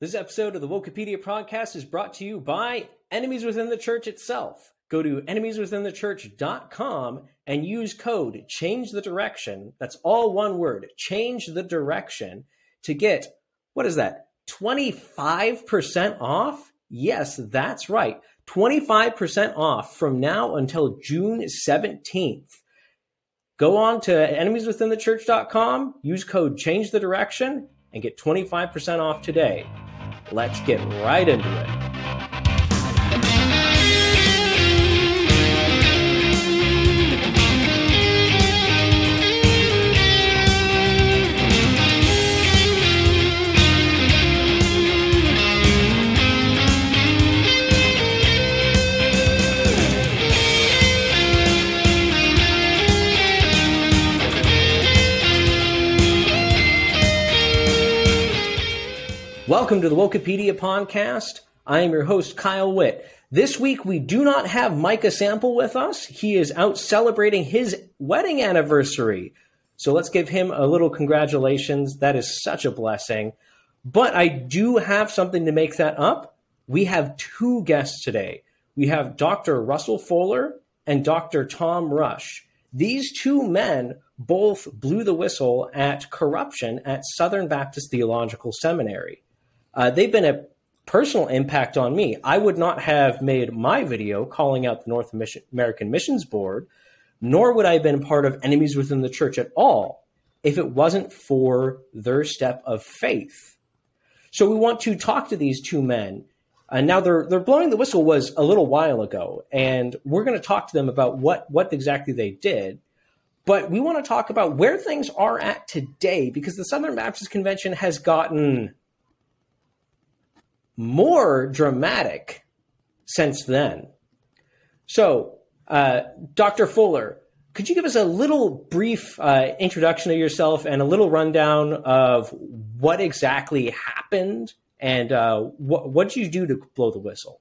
This episode of the Wokepedia podcast is brought to you by Enemies Within the Church itself. Go to enemieswithinthechurch.com and use code change the direction. That's all one word, change the direction to get what is that? 25% off? Yes, that's right. 25% off from now until June 17th. Go on to enemieswithinthechurch.com, use code change the direction and get 25% off today. Let's get right into it. Welcome to the Wokepedia podcast. I am your host, Kyle Whitt. This week, we do not have Micah Sample with us. He is out celebrating his wedding anniversary. So let's give him a little congratulations. That is such a blessing. But I do have something to make that up. We have two guests today. We have Dr. Russell Fuller and Dr. Tom Rush. These two men both blew the whistle at corruption at Southern Baptist Theological Seminary. Uh, they've been a personal impact on me. I would not have made my video calling out the North American Missions Board, nor would I have been part of Enemies Within the Church at all if it wasn't for their step of faith. So we want to talk to these two men. And now they're they're blowing the whistle was a little while ago, and we're going to talk to them about what what exactly they did. But we want to talk about where things are at today because the Southern Baptist Convention has gotten more dramatic since then. So, uh, Dr. Fuller, could you give us a little brief uh, introduction of yourself and a little rundown of what exactly happened and uh, what what did you do to blow the whistle?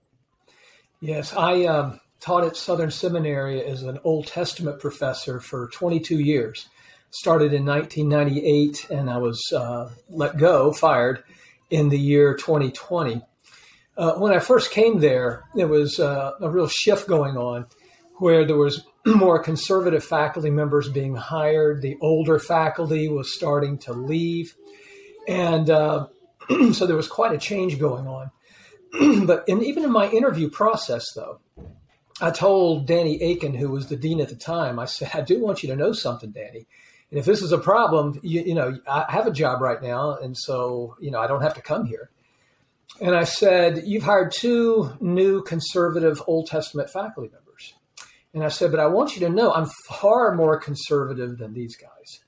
Yes, I um, taught at Southern Seminary as an Old Testament professor for 22 years. Started in 1998, and I was uh, let go, fired in the year 2020. Uh, when I first came there, there was uh, a real shift going on where there was more conservative faculty members being hired. The older faculty was starting to leave. And uh, so there was quite a change going on. but in, even in my interview process, though, I told Danny Akin, who was the dean at the time, I said, I do want you to know something, Danny. And if this is a problem, you, you know, I have a job right now. And so, you know, I don't have to come here. And I said, You've hired two new conservative Old Testament faculty members. And I said, But I want you to know I'm far more conservative than these guys.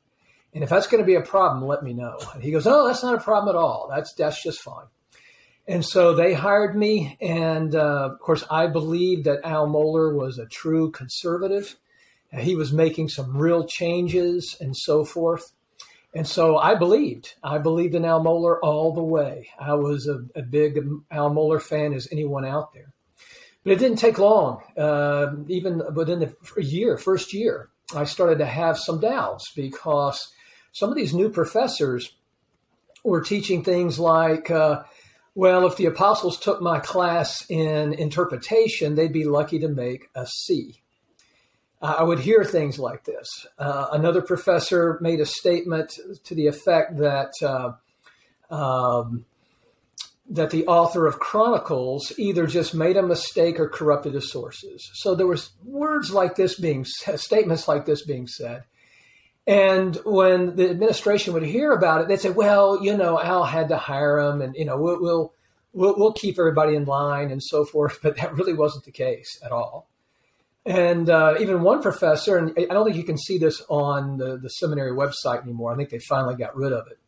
And if that's going to be a problem, let me know. And he goes, Oh, that's not a problem at all. That's, that's just fine. And so they hired me. And uh, of course, I believed that Al Mohler was a true conservative. He was making some real changes and so forth. And so I believed. I believed in Al Mohler all the way. I was a, a big Al Mohler fan as anyone out there. But it didn't take long. Uh, even within the year, first year, I started to have some doubts because some of these new professors were teaching things like, uh, well, if the apostles took my class in interpretation, they'd be lucky to make a C. I would hear things like this. Uh, another professor made a statement to the effect that uh, um, that the author of Chronicles either just made a mistake or corrupted his sources. So there was words like this being statements like this being said. And when the administration would hear about it, they'd say, "Well, you know, Al had to hire him, and you know, we'll we'll, we'll keep everybody in line and so forth." But that really wasn't the case at all. And uh, even one professor, and I don't think you can see this on the, the seminary website anymore. I think they finally got rid of it.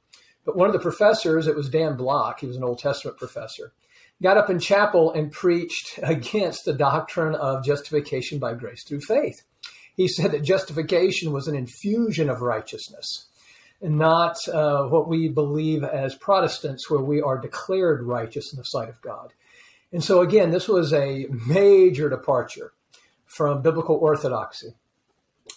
But one of the professors, it was Dan Block, he was an Old Testament professor, got up in chapel and preached against the doctrine of justification by grace through faith. He said that justification was an infusion of righteousness and not uh, what we believe as Protestants, where we are declared righteous in the sight of God. And so, again, this was a major departure from biblical orthodoxy.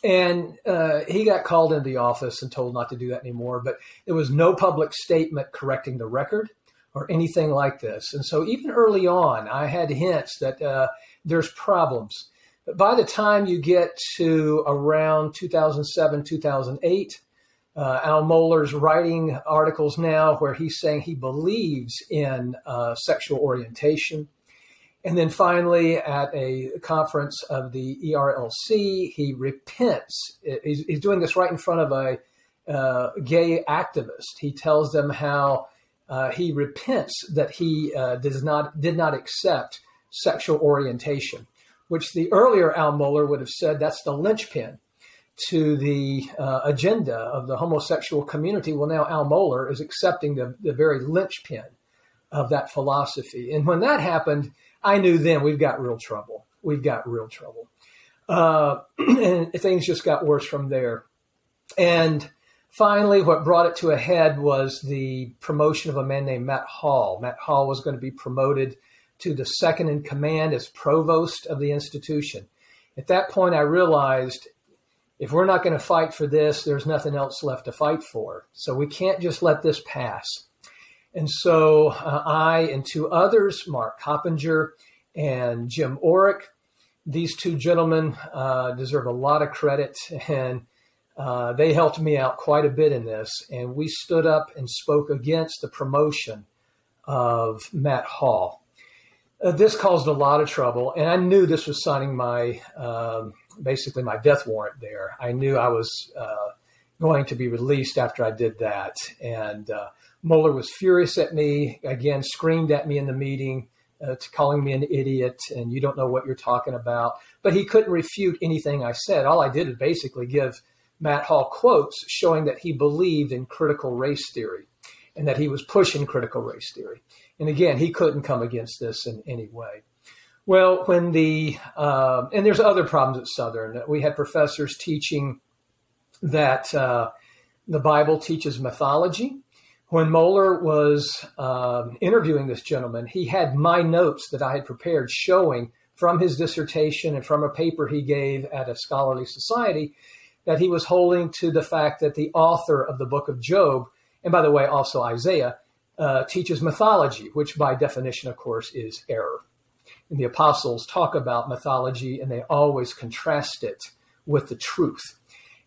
And uh, he got called into the office and told not to do that anymore. But there was no public statement correcting the record or anything like this. And so even early on, I had hints that uh, there's problems. But by the time you get to around 2007, 2008, uh, Al Mohler's writing articles now where he's saying he believes in uh, sexual orientation. And then finally, at a conference of the ERLC, he repents. He's, he's doing this right in front of a uh, gay activist. He tells them how uh, he repents that he uh, does not did not accept sexual orientation, which the earlier Al Mohler would have said that's the linchpin to the uh, agenda of the homosexual community. Well, now Al Mohler is accepting the, the very linchpin of that philosophy. And when that happened, I knew then we've got real trouble. We've got real trouble. Uh, and things just got worse from there. And finally, what brought it to a head was the promotion of a man named Matt Hall. Matt Hall was going to be promoted to the second in command as provost of the institution. At that point, I realized if we're not going to fight for this, there's nothing else left to fight for. So we can't just let this pass. And so uh, I and two others, Mark Coppenger and Jim Orrick, these two gentlemen uh, deserve a lot of credit, and uh, they helped me out quite a bit in this. And we stood up and spoke against the promotion of Matt Hall. Uh, this caused a lot of trouble, and I knew this was signing my um, basically my death warrant there. I knew I was uh, going to be released after I did that. And Mohler was furious at me, again, screamed at me in the meeting, uh, calling me an idiot and you don't know what you're talking about. But he couldn't refute anything I said. All I did is basically give Matt Hall quotes showing that he believed in critical race theory and that he was pushing critical race theory. And again, he couldn't come against this in any way. Well, when the uh, and there's other problems at Southern. We had professors teaching that uh, the Bible teaches mythology. When Mohler was um, interviewing this gentleman, he had my notes that I had prepared showing from his dissertation and from a paper he gave at a scholarly society that he was holding to the fact that the author of the book of Job, and by the way, also Isaiah, uh, teaches mythology, which by definition, of course, is error and the apostles talk about mythology and they always contrast it with the truth.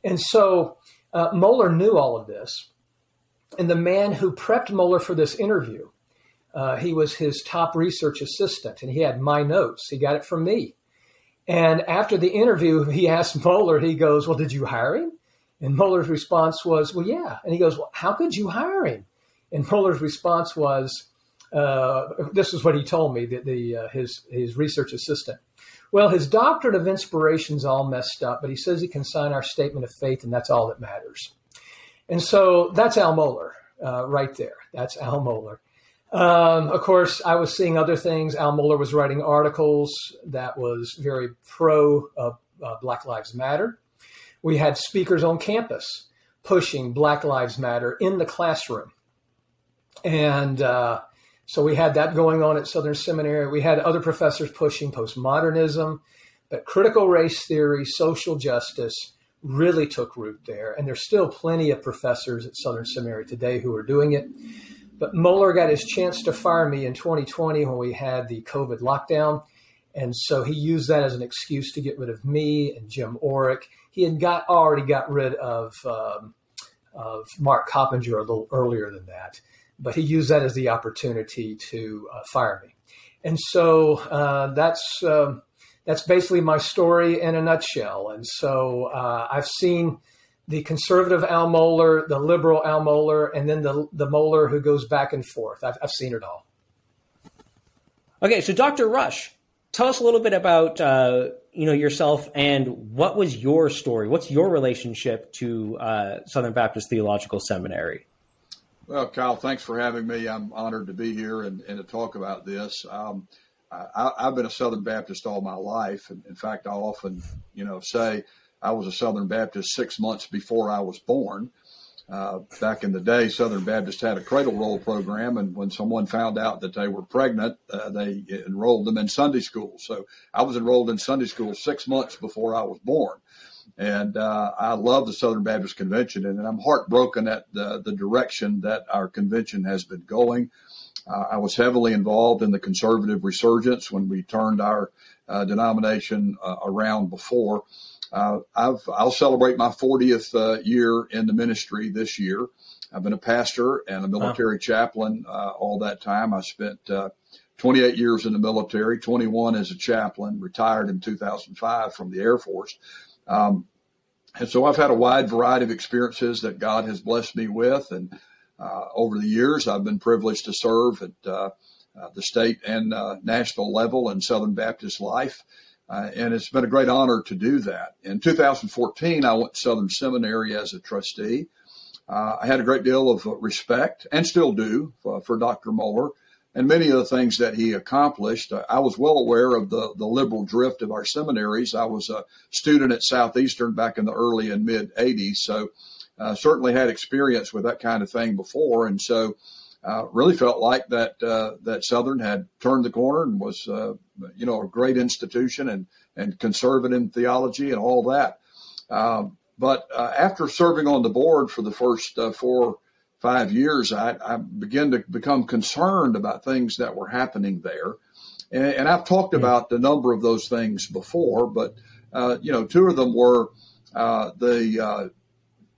And so uh, Mohler knew all of this. And the man who prepped Mohler for this interview, uh, he was his top research assistant and he had my notes. He got it from me. And after the interview, he asked Mohler, he goes, Well, did you hire him? And Mohler's response was, Well, yeah. And he goes, Well, how could you hire him? And Mohler's response was, uh, this is what he told me, the, the uh, his his research assistant. Well, his doctrine of inspiration is all messed up, but he says he can sign our statement of faith, and that's all that matters. And so that's Al Mohler uh, right there. That's Al Mohler. Um, of course, I was seeing other things. Al Mohler was writing articles that was very pro uh, Black Lives Matter. We had speakers on campus pushing Black Lives Matter in the classroom. And uh, so we had that going on at Southern Seminary. We had other professors pushing postmodernism, but critical race theory, social justice really took root there. And there's still plenty of professors at Southern Seminary today who are doing it. But Mohler got his chance to fire me in 2020 when we had the COVID lockdown. And so he used that as an excuse to get rid of me and Jim Orrick. He had got already got rid of um, of Mark Coppenger a little earlier than that but he used that as the opportunity to uh, fire me. And so uh, that's um, that's basically my story in a nutshell. And so uh, I've seen the conservative Al Mohler, the liberal Al Mohler, and then the the Mohler who goes back and forth. I've, I've seen it all. Okay, so Dr. Rush, tell us a little bit about uh, you know yourself and what was your story? What's your relationship to uh, Southern Baptist Theological Seminary? Well, Kyle, thanks for having me. I'm honored to be here and, and to talk about this. Um, I, have been a Southern Baptist all my life. And in fact, I often, you know, say I was a Southern Baptist six months before I was born. Uh, back in the day, Southern Baptist had a cradle roll program, and when someone found out that they were pregnant, uh, they enrolled them in Sunday school. So I was enrolled in Sunday school six months before I was born. And uh, I love the Southern Baptist Convention, and I'm heartbroken at the, the direction that our convention has been going. Uh, I was heavily involved in the conservative resurgence when we turned our uh, denomination uh, around before. Uh, I've, I'll celebrate my 40th uh, year in the ministry this year. I've been a pastor and a military wow. chaplain all that time. I spent 28 years in the military, 21 as a chaplain, retired in 2005 from the Air Force. Um, and so I've had a wide variety of experiences that God has blessed me with. And uh, over the years, I've been privileged to serve at uh, uh, the state and uh, national level in Southern Baptist life. Uh, and it's been a great honor to do that. In 2014, I went to Southern Seminary as a trustee. Uh, I had a great deal of respect and still do for, for Dr. Mohler and many of the things that he accomplished. Uh, I was well aware of the, the liberal drift of our seminaries. I was a student at Southeastern back in the early and mid 80s, so uh, certainly had experience with that kind of thing before. And so uh, really felt like that uh, that Southern had turned the corner and was, uh, you know, a great institution and, and conservative theology and all that. Um, but uh, after serving on the board for the first four five years, I, I began to become concerned about things that were happening there. And, and I've talked about a number of those things before, but, uh, you know, two of them were uh, the uh,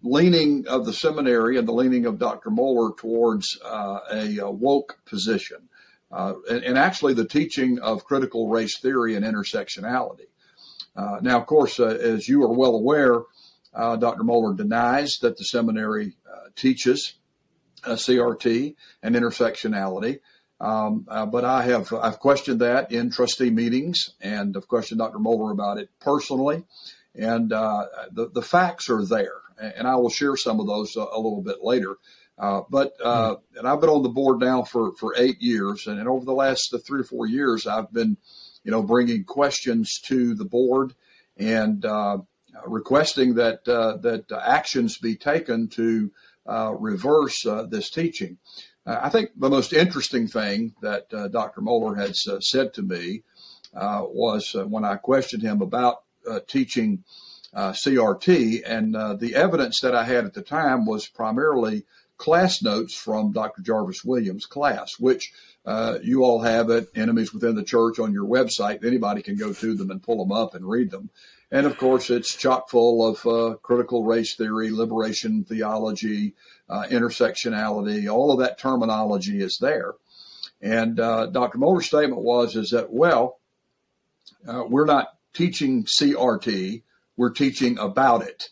leaning of the seminary and the leaning of Dr. Mohler towards uh, a, a, woke position. Uh, and, and, actually, the teaching of critical race theory and intersectionality. Uh, now, of course, as you are well aware, Dr. Mohler denies that the seminary teaches uh, CRT and intersectionality. Um, uh, but I have I've questioned that in trustee meetings, and I've questioned Dr. Mohler about it personally. And uh, the the facts are there, and I will share some of those a, a little bit later. Uh, but uh, hmm. and I've been on the board now for for eight years, and, and over the last three or four years, I've been, you know, bringing questions to the board and uh, requesting that that actions be taken to uh, reverse uh, this teaching. Uh, I think the most interesting thing that Dr. Mohler has said to me was when I questioned him about teaching CRT, and the evidence that I had at the time was primarily class notes from Dr. Jarvis Williams' class, which uh, you all have at Enemies Within the Church on your website. Anybody can go to them and pull them up and read them. And of course, it's chock full of uh, critical race theory, liberation theology, uh, intersectionality. All of that terminology is there. And uh, Dr. Mohler's statement was is that well, uh, we're not teaching CRT, we're teaching about it.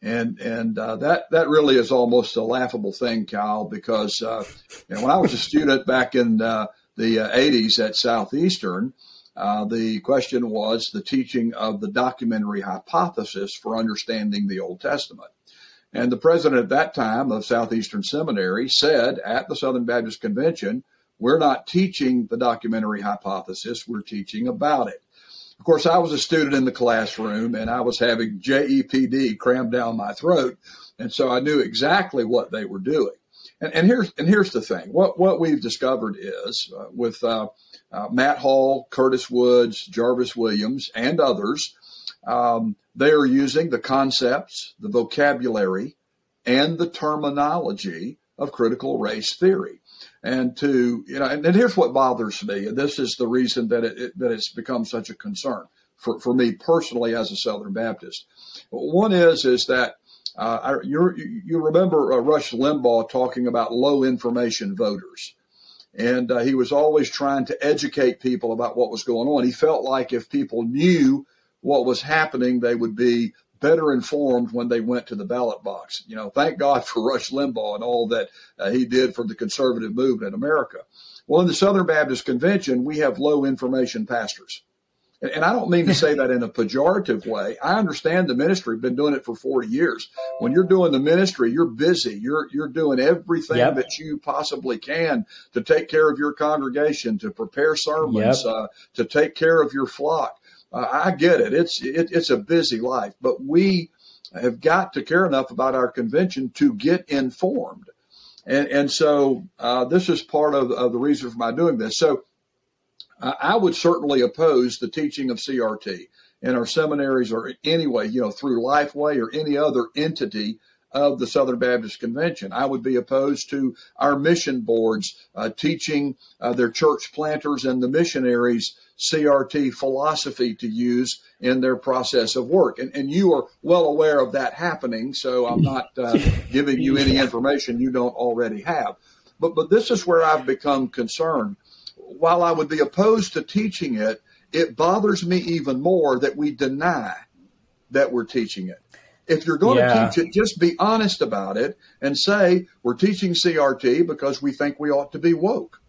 And and uh, that that really is almost a laughable thing, Kyle, because uh, when I was a student back in the 80s at Southeastern, uh, the question was the teaching of the documentary hypothesis for understanding the Old Testament. And the president at that time of Southeastern Seminary said at the Southern Baptist Convention, we're not teaching the documentary hypothesis, we're teaching about it. Of course, I was a student in the classroom and I was having JEPD crammed down my throat. And so I knew exactly what they were doing. And, and here's and here's the thing. What what we've discovered is uh, with uh, uh, Matt Hall, Curtis Woods, Jarvis Williams, and others, um, they are using the concepts, the vocabulary, and the terminology of critical race theory. And to you know, and, and here's what bothers me, and this is the reason that it, it, that it's become such a concern for, for me personally as a Southern Baptist. One is is that uh, you you remember uh, Rush Limbaugh talking about low information voters. And uh, he was always trying to educate people about what was going on. He felt like if people knew what was happening, they would be better informed when they went to the ballot box. You know, thank God for Rush Limbaugh and all that uh, he did for the conservative movement in America. Well, in the Southern Baptist Convention, we have low information pastors. And I don't mean to say that in a pejorative way. I understand the ministry, been doing it for 40 years. When you're doing the ministry, you're busy. You're, you're doing everything yep. that you possibly can to take care of your congregation, to prepare sermons, yep. uh, to take care of your flock. Uh, I get it. It's, it, it's a busy life, but we have got to care enough about our convention to get informed. And, and so, uh, this is part of, of the reason for my doing this. So, I would certainly oppose the teaching of CRT in our seminaries or anyway, you know, through Lifeway or any other entity of the Southern Baptist Convention. I would be opposed to our mission boards uh, teaching uh, their church planters and the missionaries CRT philosophy to use in their process of work. And, and you are well aware of that happening, so I'm not uh, giving you any information you don't already have. But, but this is where I've become concerned. While I would be opposed to teaching it, it bothers me even more that we deny that we're teaching it. If you're going yeah. to teach it, just be honest about it and say, we're teaching CRT because we think we ought to be woke.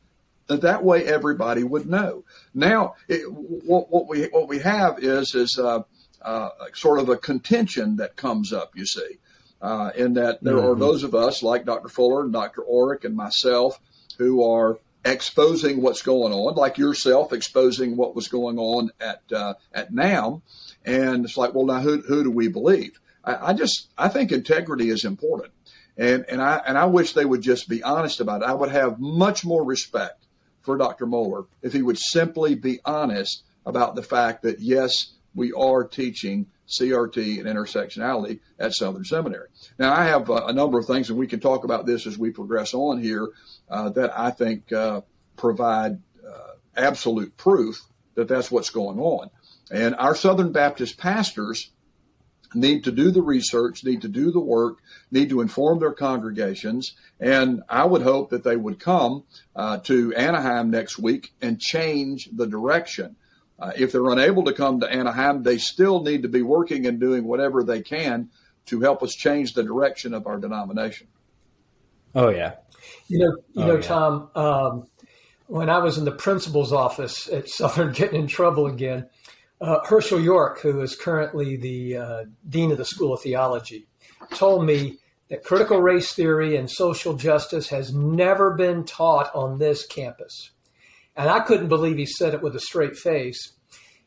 That way, everybody would know. Now, it, what, what, we what we have is is uh, uh, sort of a contention that comes up. You see, uh, in that there mm-hmm. are those of us like Dr. Fuller and Dr. Orrick and myself who are exposing what's going on, like yourself exposing what was going on at uh, at NAMB, and it's like, well, now who who do we believe? I, I just I think integrity is important, and and I and I wish they would just be honest about it. I would have much more respect for Dr. Mohler if he would simply be honest about the fact that, yes, we are teaching CRT and intersectionality at Southern Seminary. Now, I have a, a number of things, and we can talk about this as we progress on here, uh, that I think uh, provide uh, absolute proof that that's what's going on. And our Southern Baptist pastors need to do the research, need to do the work, need to inform their congregations. And I would hope that they would come uh, to Anaheim next week and change the direction. Uh, if they're unable to come to Anaheim, they still need to be working and doing whatever they can to help us change the direction of our denomination. Oh yeah, you know, you oh, know, yeah. Tom. Um, when I was in the principal's office at Southern, getting in trouble again, uh, Hershael York, who is currently the uh, dean of the School of Theology, told me that critical race theory and social justice has never been taught on this campus. And I couldn't believe he said it with a straight face.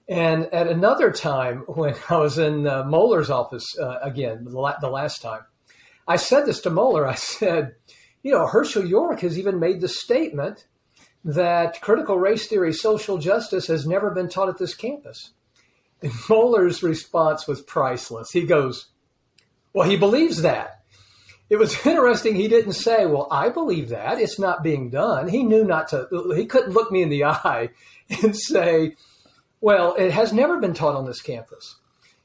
And at another time, when I was in uh, Mohler's office uh, again, the, la- the last time, I said this to Mohler. I said, you know, Hershael York has even made the statement that critical race theory, social justice has never been taught at this campus. And Mohler's response was priceless. He goes, Well, he believes that. It was interesting. He didn't say, Well, I believe that. It's not being done. He knew not to, he couldn't look me in the eye and say, Well, it has never been taught on this campus.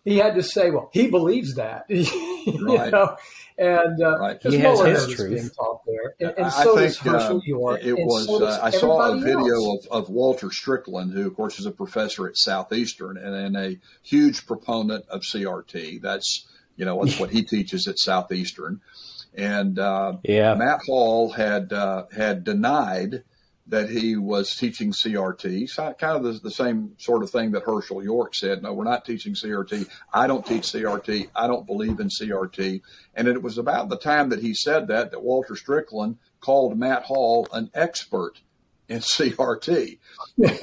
He had to say, Well, he believes that. you right. know? And uh, right. he has his truth. being taught there, and, and so think, does Herschel uh, York. It was. So uh, I saw a video of, of, Walter Strickland, who of course is a professor at Southeastern and, and a huge proponent of CRT. That's you know that's what he teaches at Southeastern. And uh, yeah. Matt Hall had uh, had denied that he was teaching CRT, kind of the, the, same sort of thing that Hershael York said. No, we're not teaching CRT. I don't teach CRT. I don't believe in CRT. And it was about the time that he said that that Walter Strickland called Matt Hall an expert in CRT.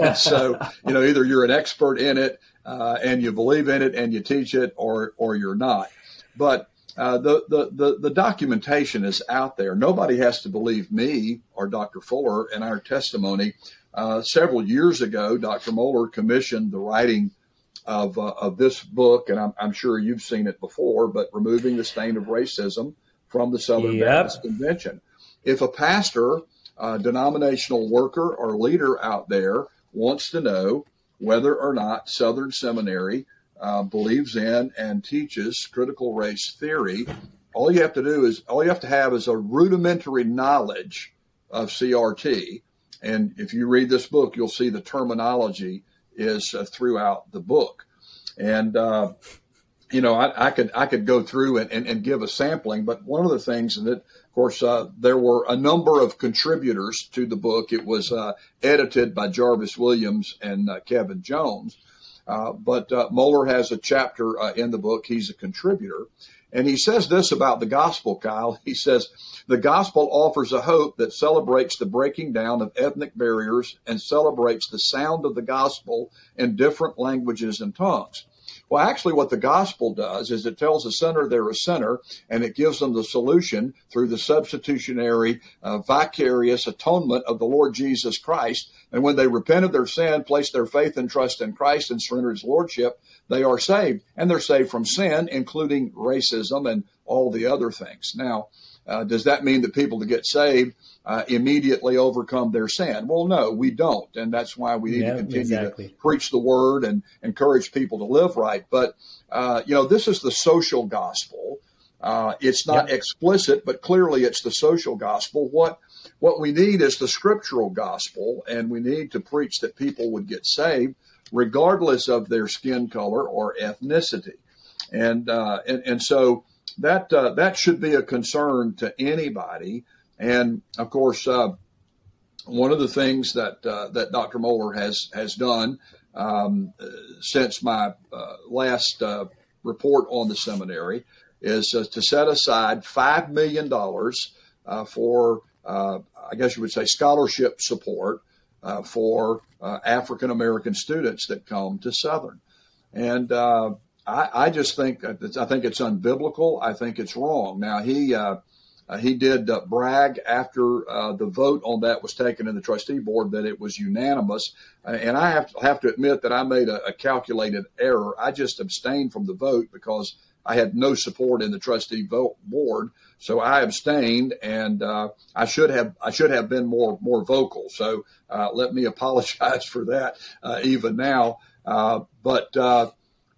and so, you know, either you're an expert in it uh, and you believe in it and you teach it, or or you're not. But uh, the, the, the, the, documentation is out there. Nobody has to believe me or Dr. Fuller in our testimony. Uh, several years ago, Dr. Mohler commissioned the writing of, uh, of this book, and I'm, I'm, sure you've seen it before, but Removing the Stain of Racism from the Southern yep. Baptist Convention. If a pastor, denominational worker, or leader out there wants to know whether or not Southern Seminary uh, believes in and teaches critical race theory, all you have to do is all you have to have is a rudimentary knowledge of CRT. And if you read this book, you'll see the terminology is uh, throughout the book. And uh, you know, I, I, could I could go through and, and, and, give a sampling, but one of the things that, of course, uh, there were a number of contributors to the book. It was uh, edited by Jarvis Williams and uh, Kevin Jones. Uh, but uh, Mohler has a chapter uh, in the book. He's a contributor. And he says this about the gospel, Kyle. He says, the gospel offers a hope that celebrates the breaking down of ethnic barriers and celebrates the sound of the gospel in different languages and tongues. Well, actually, what the gospel does is it tells a sinner they're a sinner, and it gives them the solution through the substitutionary, uh, vicarious atonement of the Lord Jesus Christ. And when they repent of their sin, place their faith and trust in Christ, and surrender His lordship, they are saved, and they're saved from sin, including racism and all the other things. Now, uh, does that mean that people to get saved uh, immediately overcome their sin? Well, no, we don't, and that's why we need yeah, to continue exactly. to preach the word and encourage people to live right. But uh, you know, this is the social gospel. Uh, it's not yep. explicit, but clearly it's the social gospel. What what we need is the scriptural gospel, and we need to preach that people would get saved regardless of their skin color or ethnicity. And uh, and, and so that uh, that should be a concern to anybody. And of course, uh, one of the things that uh, that Dr. Mohler has has done um, since my uh, last uh, report on the seminary is to set aside five million dollars for I guess you would say scholarship support for African American students that come to Southern. And I, I just think I think it's unbiblical. I think it's wrong. Now he uh, uh, he did uh, brag after uh, the vote on that was taken in the trustee board that it was unanimous, uh, and I have to, have to admit that I made a, a, calculated error. I just abstained from the vote because I had no support in the trustee vote board, so I abstained, and uh, I should have I should have been more more vocal. So let me apologize for that even now, but.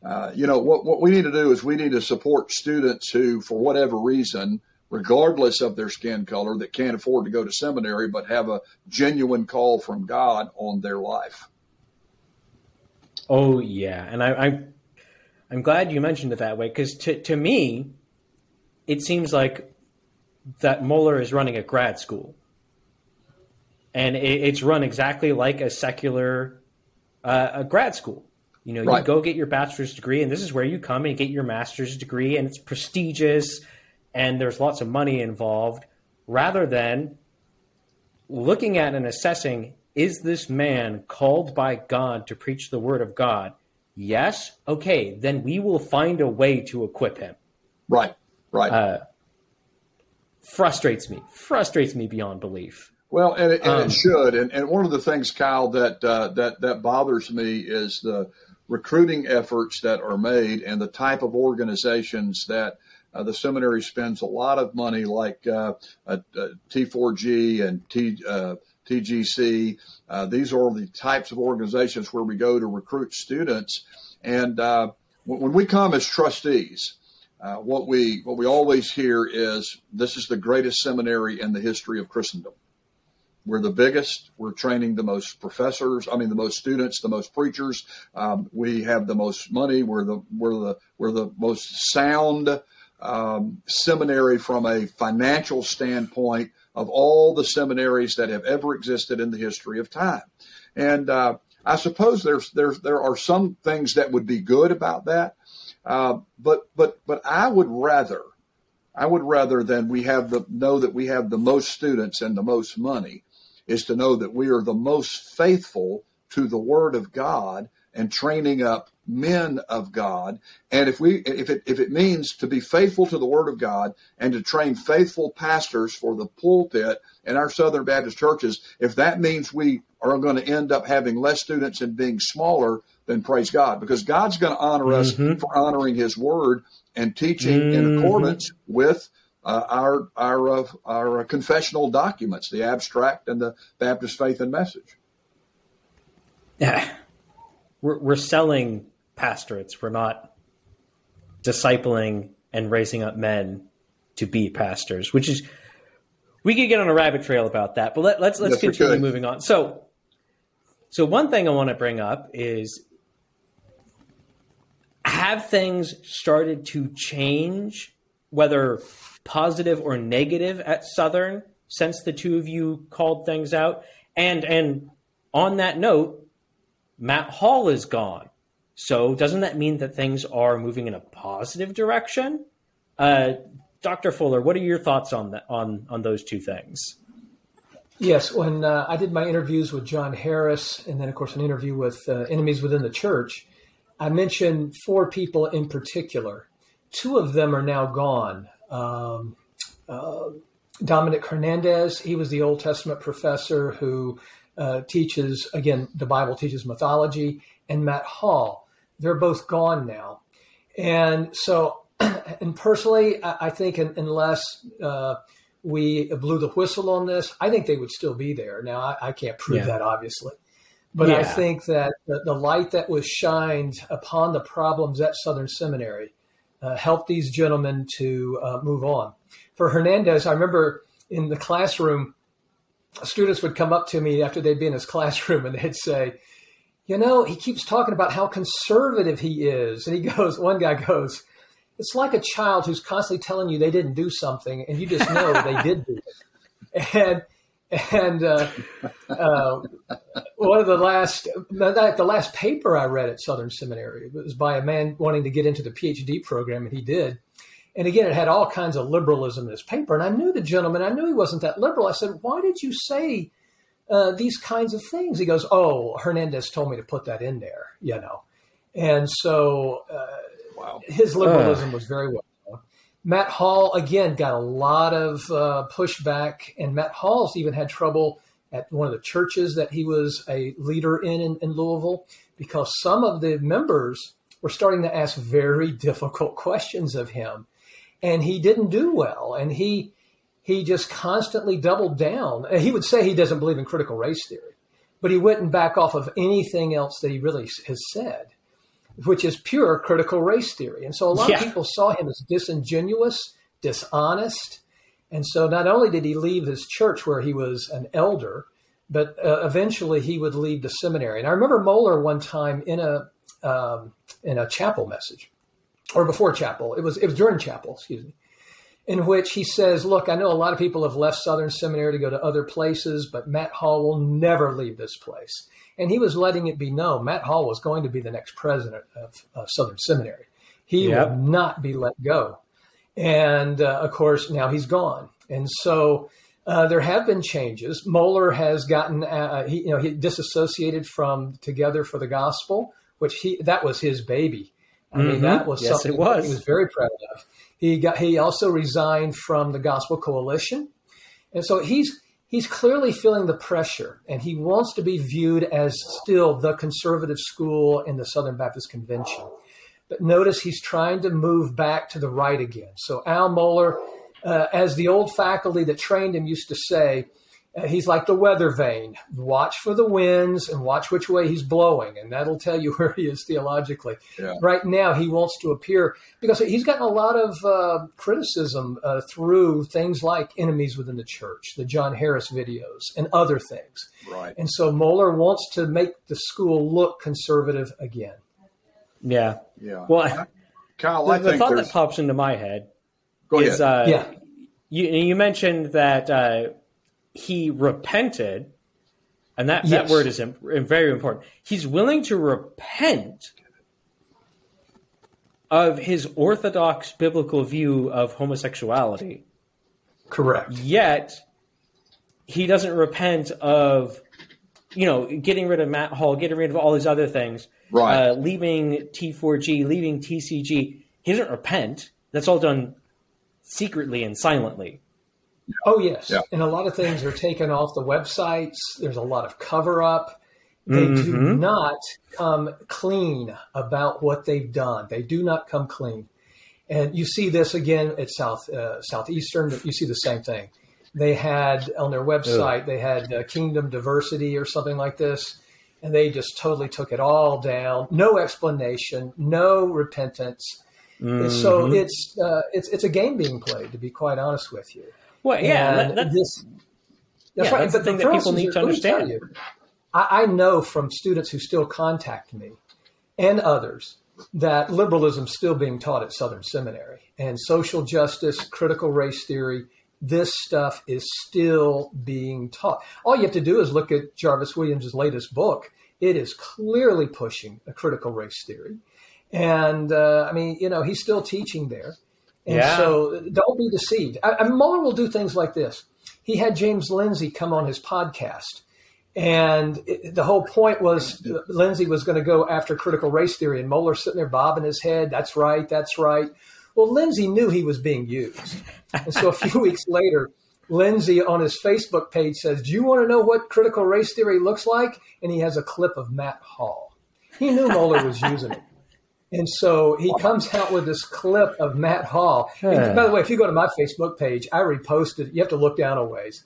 Uh, you know, what, what we need to do is we need to support students who, for whatever reason, regardless of their skin color, that can't afford to go to seminary but have a genuine call from God on their life. Oh yeah, and I, I I'm glad you mentioned it that way because to to me, it seems like that Mohler is running a grad school, and it, it's run exactly like a secular uh, a grad school. You know, right. you go get your bachelor's degree, and this is where you come and get your master's degree, and it's prestigious, and there's lots of money involved, rather than looking at and assessing is this man called by God to preach the word of God? Yes. Okay, then we will find a way to equip him. Right, right. Uh, frustrates me, frustrates me beyond belief. Well, and it, and um, it should. And, and one of the things, Kyle, that uh, that that bothers me is the recruiting efforts that are made and the type of organizations that uh, the seminary spends a lot of money, like uh, uh, T4G and T, TGC. Uh, these are the types of organizations where we go to recruit students. And uh, when we come as trustees, uh, what we what we always hear is this is the greatest seminary in the history of Christendom. We're the biggest. We're training the most professors. I mean, the most students, the most preachers. Um, we have the most money. We're the we're the we're the most sound um, seminary from a financial standpoint of all the seminaries that have ever existed in the history of time. And uh, I suppose there's there's there are some things that would be good about that, uh, but but but I would rather I would rather than we have the know that we have the most students and the most money is to know that we are the most faithful to the Word of God and training up men of God. And if we if it if it means to be faithful to the Word of God and to train faithful pastors for the pulpit in our Southern Baptist churches, if that means we are going to end up having less students and being smaller, then praise God, because God's going to honor us mm-hmm. for honoring His Word and teaching mm-hmm. in accordance with uh, our our uh, our uh, confessional documents, the abstract and the Baptist faith and message. Yeah, we're we're selling pastorates. We're not discipling and raising up men to be pastors, which is we could get on a rabbit trail about that. But let, let's let's yes, continue moving on. So, so one thing I want to bring up is have things started to change, whether positive or negative at Southern since the two of you called things out? And and on that note, Matt Hall is gone. So doesn't that mean that things are moving in a positive direction? Uh, Dr. Fuller, what are your thoughts on that on on those two things? Yes, when uh, I did my interviews with John Harris, and then of course an interview with uh, enemies within the church, I mentioned four people in particular. Two of them are now gone um, uh, Dominic Hernandez. He was the Old Testament professor who uh, teaches, again, the Bible teaches mythology, and Matt Hall. They're both gone now. And so and personally, I, I think in, unless uh, we blew the whistle on this, I think they would still be there. Now, I, I can't prove Yeah. that, obviously. But Yeah. I think that the, the light that was shined upon the problems at Southern Seminary uh, helped these gentlemen to uh, move on. For Hernandez, I remember in the classroom, students would come up to me after they'd be in his classroom and they'd say, you know, he keeps talking about how conservative he is. And he goes, one guy goes, it's like a child who's constantly telling you they didn't do something and you just know they did do it. And, and uh, uh, one of the last, the last paper I read at Southern Seminary was by a man wanting to get into the PhD program, and he did. And again, it had all kinds of liberalism in his paper. And I knew the gentleman, I knew he wasn't that liberal. I said, Why did you say uh, these kinds of things? He goes, Oh, Hernandez told me to put that in there, you know. And so uh, Wow. his liberalism was very well known. Matt Hall, again, got a lot of uh, pushback, and Matt Hall's even had trouble at one of the churches that he was a leader in, in in Louisville because some of the members were starting to ask very difficult questions of him, and he didn't do well. And he he just constantly doubled down. And He would say he doesn't believe in critical race theory, but he wouldn't back off of anything else that he really has said, which is pure critical race theory. And so a lot Yeah. of people saw him as disingenuous, dishonest. And so not only did he leave his church where he was an elder, but uh, eventually he would leave the seminary. And I remember Mohler one time in a um, in a chapel message, or before chapel. It was it was during chapel, excuse me, in which he says, "Look, I know a lot of people have left Southern Seminary to go to other places, but Matt Hall will never leave this place." And he was letting it be known Matt Hall was going to be the next president of, of Southern Seminary. He Yep. will not be let go. And uh, of course, now he's gone. And so uh, there have been changes. Mohler has gotten, uh, he, you know, he disassociated from Together for the Gospel, which he that was his baby. I mean, Mhm. that was Yes, something it was. he was very proud of. He got he also resigned from the Gospel Coalition, and so he's he's clearly feeling the pressure, and he wants to be viewed as still the conservative school in the Southern Baptist Convention. But notice he's trying to move back to the right again. So Al Mohler, uh, as the old faculty that trained him used to say, he's like the weather vane. Watch for the winds and watch which way he's blowing, and that'll tell you where he is theologically. Yeah. Right now, he wants to appear because he's gotten a lot of uh, criticism uh, through things like Enemies Within the Church, the John Harris videos, and other things. Right. And so Mohler wants to make the school look conservative again. Yeah. Yeah. Well, I- Kyle, the, I the think thought there's. that pops into my head Go is ahead. uh, Yeah. you, you mentioned that uh, he repented, and that, that word is very important. He's willing to repent of his orthodox biblical view of homosexuality, Correct. yet he doesn't repent of, you know, getting rid of Matt Hall, getting rid of all these other things, Right. uh, leaving T4G, leaving TCG. He doesn't repent. That's all done secretly and silently. Oh, yes. Yeah. And a lot of things are taken off the websites. There's a lot of cover up. They do Mhm. not come clean about what they've done. They do not come clean. And you see this again at South uh, Southeastern. You see the same thing. They had on their website they had uh, Kingdom Diversity or something like this, and they just totally took it all down. No explanation, no repentance. So Mhm. it's uh, it's it's a game being played. To be quite honest with you. Well, yeah, that, that- this, that's yeah, right. that's the but thing that people need to let me tell understand. you, I, I know from students who still contact me and others that liberalism is still being taught at Southern Seminary and social justice, critical race theory. This stuff is still being taught. All you have to do is look at Jarvis Williams' latest book. It is clearly pushing a critical race theory. And uh, I mean, you know, he's still teaching there. And Yeah. so don't be deceived. I, I, Mohler will do things like this. He had James Lindsay come on his podcast. And it, the whole point was Lindsay was going to go after critical race theory, and Mohler sitting there bobbing his head. That's right. That's right. Well, Lindsay knew he was being used. And so a few weeks later, Lindsay on his Facebook page says, Do you want to know what critical race theory looks like? And he has a clip of Matt Hall. He knew Mohler was using it. And so he comes out with this clip of Matt Hall. And by the way, if you go to my Facebook page, I reposted. It. You have to look down a ways,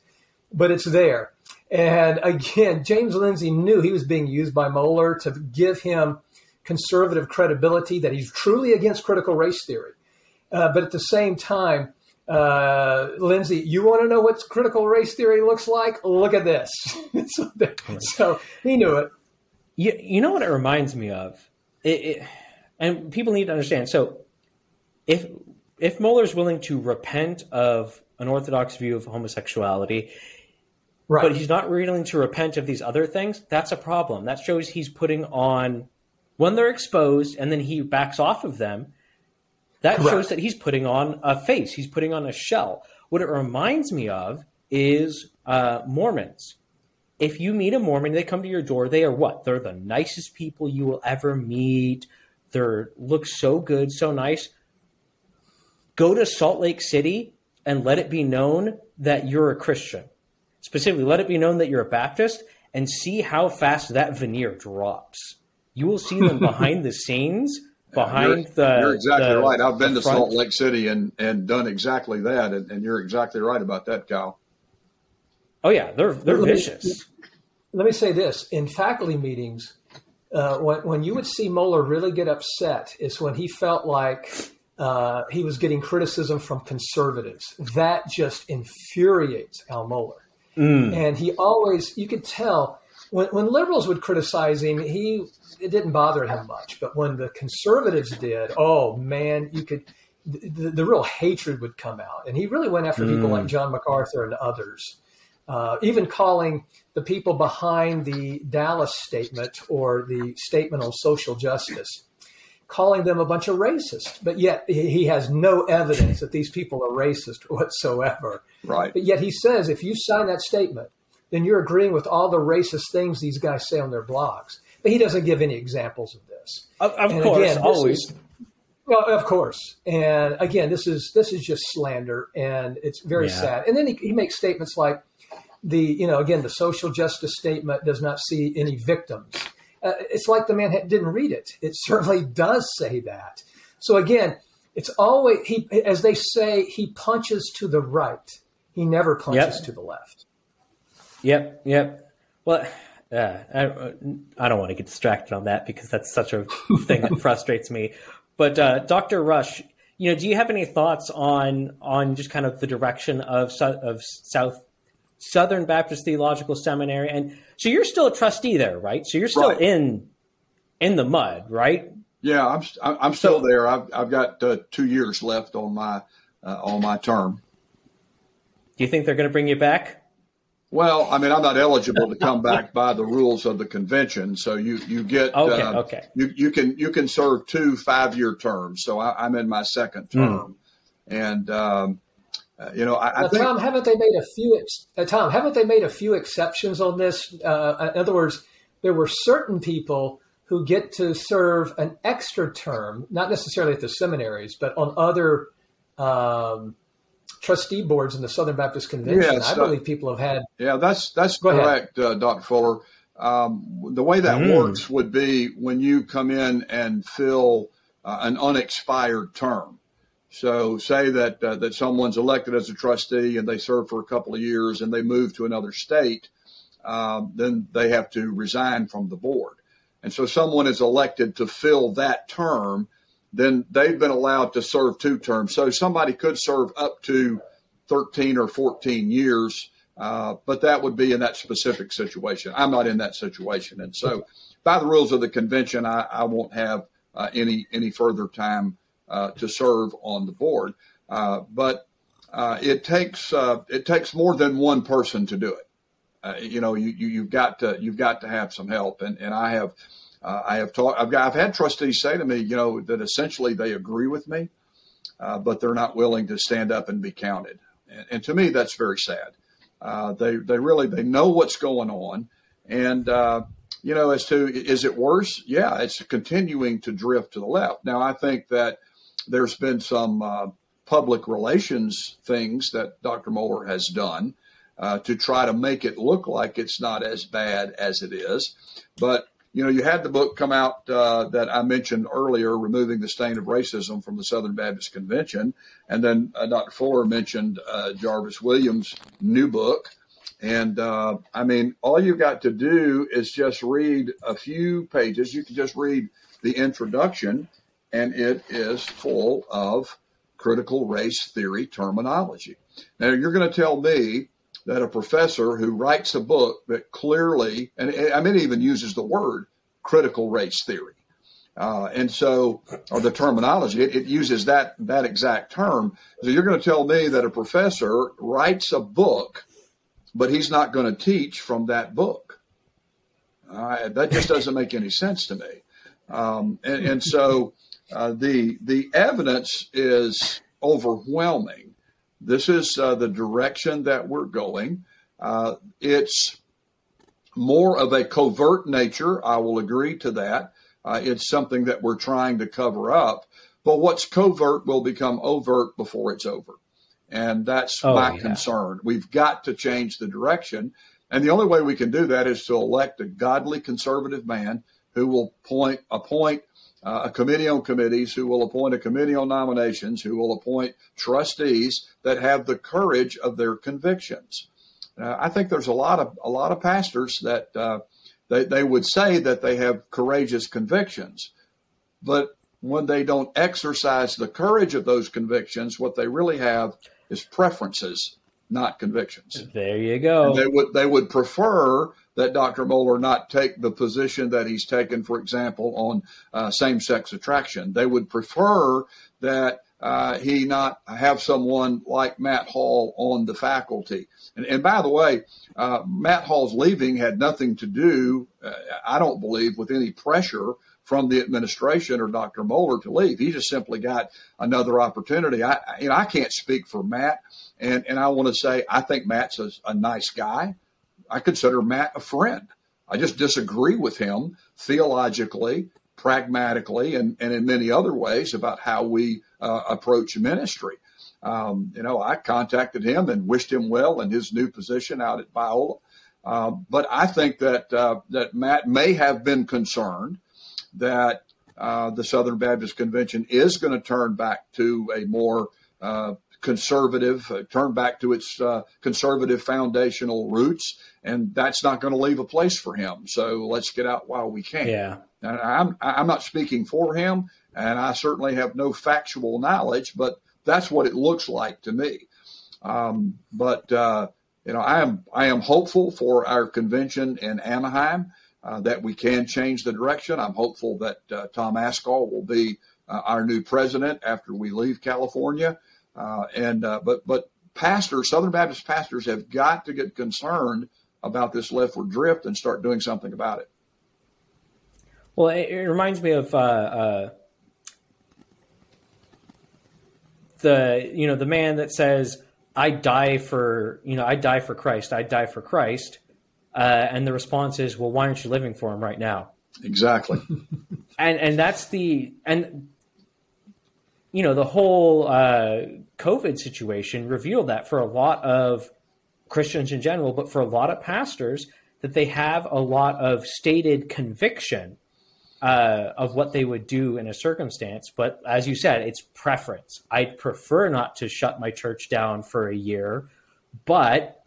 but it's there. And again, James Lindsay knew he was being used by Mohler to give him conservative credibility that he's truly against critical race theory. Uh, but at the same time, uh, Lindsay, you want to know what critical race theory looks like? Look at this. so, so, he knew it. You, you know what it reminds me of? It, it, and people need to understand. So if if Mohler's willing to repent of an orthodox view of homosexuality, right. but he's not willing to repent of these other things, that's a problem. That shows he's putting on when they're exposed and then he backs off of them that Correct. shows that he's putting on a face, he's putting on a shell. What it reminds me of is uh, Mormons. If you meet a Mormon, they come to your door, they are what? They're the nicest people you will ever meet. They look so good, so nice. Go to Salt Lake City and let it be known that you're a Christian. Specifically, let it be known that you're a Baptist and see how fast that veneer drops. You will see them behind the scenes behind you're, the. You're exactly the, right. I've been to front. Salt Lake City and and done exactly that, and, and, you're exactly right about that, Kyle. Oh yeah, they're they're let vicious. Me, let me say this: in faculty meetings, uh, when when you would see Mohler really get upset is when he felt like. Uh, he was getting criticism from conservatives. That just infuriates Al Mohler. Mm. And he always, you could tell when, when liberals would criticize him, he it didn't bother him much. But when the conservatives did, oh man, you could the, the real hatred would come out, and he really went after mm. people like. John MacArthur and others. Uh, even calling the people behind the Dallas statement or the statement on social justice, calling them a bunch of racists. But yet he has no evidence that these people are racist whatsoever. Right. But yet he says if you sign that statement, then you're agreeing with all the racist things these guys say on their blogs. But he doesn't give any examples of this. Of, of course, again, always. Is, well, of course, and again, this is this is just slander, and it's very yeah. sad. And then he, he makes statements like the you know again the social justice statement does not see any victims. Uh, it's like the man didn't read it. It certainly does say that. So again, it's always he as they say he punches to the right. He never punches yep. to the left. Yep, yep. Well, yeah, I, I don't want to get distracted on that because that's such a thing that frustrates me. But uh, Dr. Rush, you know, do you have any thoughts on on just kind of the direction of of South Southern Baptist Theological Seminary? And so you're still a trustee there, right? So you're still right. in in the mud, right? Yeah, I'm I'm still so, there. I've I've got uh, two years left on my uh, on my term. Do you think they're going to bring you back? Well, I mean, I'm not eligible to come back by the rules of the convention. So you you get okay, uh, okay. You you can you can serve two five year terms. So I, am in my second term, mm. and um, uh, you know, I, I think, Tom, haven't they made a few? Uh, Tom, haven't they made a few exceptions on this? Uh, in other words, there were certain people who get to serve an extra term, not necessarily at the seminaries, but on other. Um, trustee boards in the Southern Baptist Convention. Yes, I believe people have had. Yeah, that's that's Go correct, uh, Dr. Fuller. Um, the way that mm. works would be when you come in and fill uh, an unexpired term. So, say that uh, that someone's elected as a trustee and they serve for a couple of years and they move to another state, um, then they have to resign from the board. And so, someone is elected to fill that term then they've been allowed to serve two terms. So somebody could serve up to 13 or 14 years, uh, but that would be in that specific situation. I'm not in that situation. And so, by the rules of the convention, I, I won't have uh, any, any further time uh, to serve on the board. Uh, but uh, it takes it takes more than one person to do it. you know, you, you have got to you've got to have some help, and and I have I have talked. I've, got. I've had trustees say to me, you know, that essentially they agree with me, but they're not willing to stand up and be counted. And, and to me, that's very sad. They they really they know what's going on, and you know, as to is it worse? Yeah, it's continuing to drift to the left. Now, I think that there's been some uh, public relations things that Dr. Mohler has done. Uh, to try to make it look like it's not as bad as it is. But you know, you had the book come out uh, that I mentioned earlier, Removing the Stain of Racism from the Southern Baptist Convention. And then uh, Dr. Fuller mentioned uh, Jarvis Williams' new book. And uh, I mean, all you've got to do is just read a few pages. You can just read the introduction, and it is full of critical race theory terminology. Now, you're going to tell me that a professor who writes a book that clearly, and I mean, even uses the word critical race theory. Uh, and so, or the terminology, it, it, uses that that exact term. So you're going to tell me that a professor writes a book, but he's not going to teach from that book. Uh, that just doesn't make any sense to me. Um, and, and, so uh, the the evidence is overwhelming this is uh, the direction that we're going. Uh, it's more of a covert nature. I will agree to that. Uh, it's something that we're trying to cover up. But what's covert will become overt before it's over. And that's oh, my yeah. concern. We've got to change the direction. And the only way we can do that is to elect a godly conservative man who will point, appoint uh, a committee on committees who will appoint a committee on nominations who will appoint trustees that have the courage of their convictions. Uh, I think there's a lot of a lot of pastors that uh, they they would say that they have courageous convictions, but when they don't exercise the courage of those convictions, what they really have is preferences, not convictions. There you go. And they would they would prefer that Dr. Mohler not take the position that he's taken, for example, on uh, same sex attraction. They would prefer that uh, he not have someone like Matt Hall on the faculty. And, and by the way, uh, Matt Hall's leaving had nothing to do, uh, I don't believe, with any pressure from the administration or Dr. Mohler to leave. He just simply got another opportunity. I, you know, I can't speak for Matt, and and I want to say I think Matt's a, a nice guy. I consider Matt a friend. I just disagree with him theologically, pragmatically, and, and in many other ways about how we uh, approach ministry. Um, you know, I contacted him and wished him well in his new position out at Biola. Uh, but I think that uh, that Matt may have been concerned that uh, the Southern Baptist Convention is going to turn back to a more uh, conservative, uh, turn back to its uh, conservative foundational roots, and that's not going to leave a place for him. So let's get out while we can. Yeah. And I'm I'm not speaking for him, and I certainly have no factual knowledge, but that's what it looks like to me. Um, but uh, you know, I am I am hopeful for our convention in Anaheim uh, that we can change the direction. I'm hopeful that uh, Tom Ascol will be uh, our new president after we leave California. Uh, and uh, but but pastors, Southern Baptist pastors, have got to get concerned about this leftward drift and start doing something about it. Well, it, it reminds me of uh, uh, the you know the man that says, "I die for you know I die for Christ. I die for Christ," uh, and the response is, "Well, why aren't you living for Him right now?" Exactly. and and that's the and you know the whole uh, COVID situation revealed that for a lot of Christians in general, but for a lot of pastors, that they have a lot of stated conviction uh, of what they would do in a circumstance. But as you said, it's preference. I'd prefer not to shut my church down for a year, but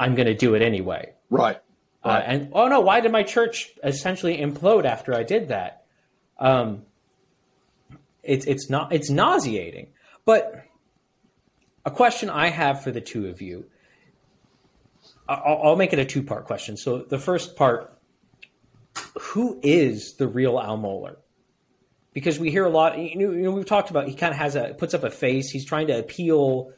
I'm going to do it anyway. Right. Uh, right. Uh, and oh no, why did my church essentially implode after I did that? Um, it's it's not it's nauseating. But a question I have for the two of you, I'll, I'll make it a two part question. So the first part, who is the real Al Mohler? Because we hear a lot. You know, you know we've talked about he kind of has a puts up a face. He's trying to appeal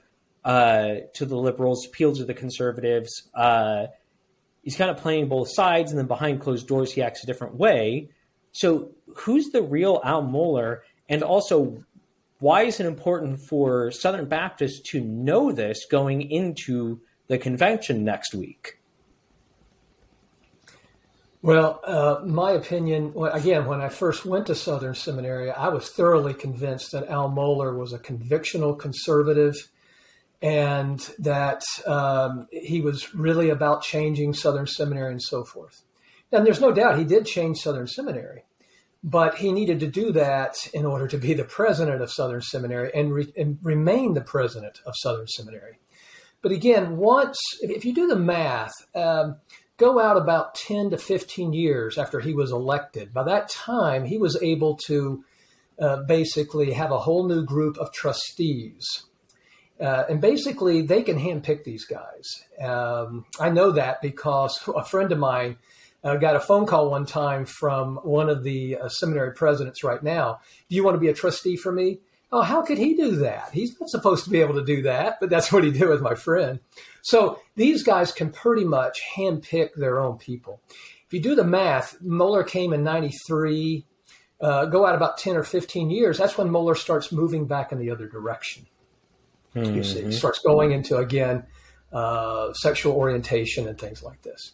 uh, to the liberals, appeal to the conservatives. Uh, he's kind of playing both sides, and then behind closed doors, he acts a different way. So, who's the real Al Mohler? And also, why is it important for Southern Baptists to know this going into the convention next week? Well, uh, my opinion, again, when I first went to Southern Seminary, I was thoroughly convinced that Al Mohler was a convictional conservative and that um, he was really about changing Southern Seminary and so forth. And there's no doubt he did change Southern Seminary, but he needed to do that in order to be the president of Southern Seminary and, re- and remain the president of Southern Seminary. But again, once, if you do the math, um, go out about 10 to 15 years after he was elected. By that time, he was able to uh, basically have a whole new group of trustees. Uh, and basically, they can handpick these guys. Um, I know that because a friend of mine uh, got a phone call one time from one of the uh, seminary presidents right now. Do you want to be a trustee for me? Oh, how could he do that? He's not supposed to be able to do that, but that's what he did with my friend. So these guys can pretty much handpick their own people. If you do the math, Mohler came in 93, uh, go out about 10 or 15 years. That's when Mohler starts moving back in the other direction. Mm-hmm. You see, he starts going into, again, uh, sexual orientation and things like this.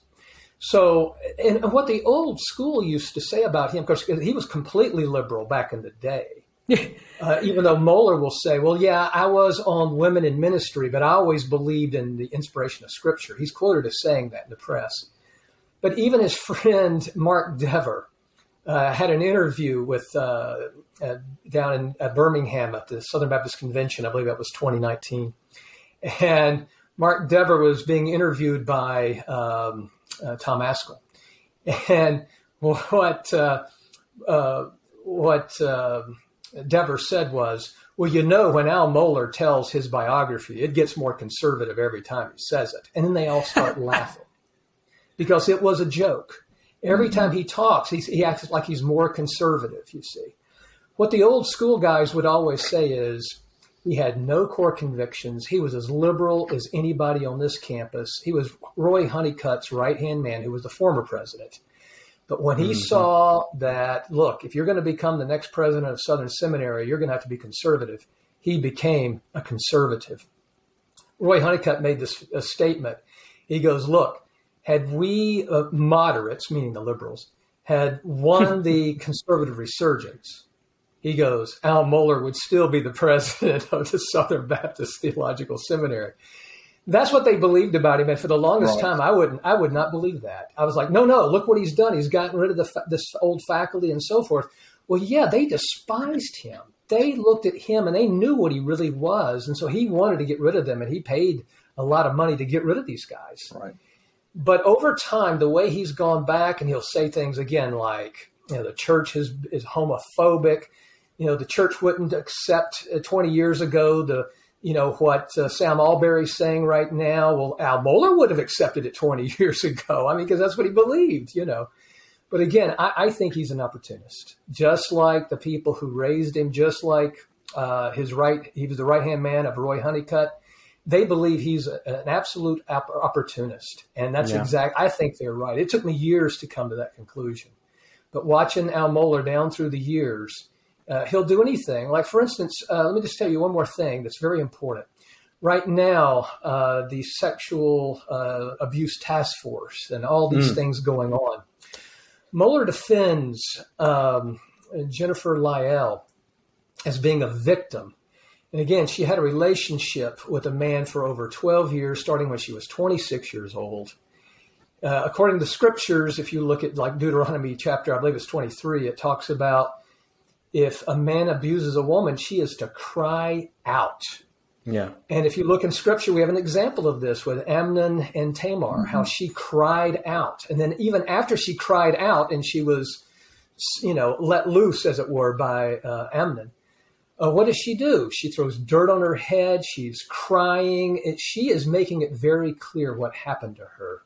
So, and, what the old school used to say about him, because he was completely liberal back in the day uh, even though Mohler will say, well, yeah, I was on women in ministry, but I always believed in the inspiration of Scripture. He's quoted as saying that in the press. But even his friend Mark Dever uh, had an interview with uh, uh down in uh, Birmingham at the Southern Baptist Convention. I believe that was 2019. And Mark Dever was being interviewed by um, Uh, Tom Ascol. And what uh, uh, what um, Dever said was, well, you know, when Al Mohler tells his biography, it gets more conservative every time he says it. And then they all start laughing because it was a joke. Every time he talks, he acts like he's more conservative, you see. What the old school guys would always say is he had no core convictions. He was as liberal as anybody on this campus. He was Roy Honeycutt's right hand man, who was the former president. But when he mm-hmm. saw that, look, if you're going to become the next president of Southern Seminary, you're going to have to be conservative, he became a conservative. Roy Honeycutt made this a statement. He goes, look, had we uh, moderates, meaning the liberals, had won the conservative resurgence, he goes, Al Mohler would still be the president of the Southern Baptist Theological Seminary that's what they believed about him. And for the longest right. time, I wouldn't, I would not believe that. I was like, no, no, look what he's done. He's gotten rid of the, this old faculty and so forth. Well, yeah, they despised him. They looked at him and they knew what he really was. And so he wanted to get rid of them and he paid a lot of money to get rid of these guys. Right. But over time, the way he's gone back and he'll say things again like, you know, the church is, is homophobic. You know, the church wouldn't accept uh, 20 years ago the, you know, what uh, Sam Allberry's saying right now. Well, Al Mohler would have accepted it 20 years ago. I mean, because that's what he believed, you know. But again, I, I, think he's an opportunist, just like the people who raised him, just like uh, his right, he was the right hand man of Roy Honeycutt. They believe he's a, an absolute opportunist. And that's yeah. exact. I think they're right. It took me years to come to that conclusion. But watching Al Mohler down through the years, uh, he'll do anything. Like, for instance, uh, let me just tell you one more thing that's very important. Right now, uh, the sexual uh, abuse task force and all these mm. things going on. Mohler defends um, Jennifer Lyell as being a victim. And again, she had a relationship with a man for over 12 years, starting when she was 26 years old. Uh, according to scriptures, if you look at like Deuteronomy chapter, I believe it's 23, it talks about if a man abuses a woman, she is to cry out. Yeah. And if you look in scripture, we have an example of this with Amnon and Tamar, mm-hmm. how she cried out. And then even after she cried out and she was, you know, let loose, as it were, by uh, Amnon, uh, what does she do? She throws dirt on her head. She's crying. It, she is making it very clear what happened to her.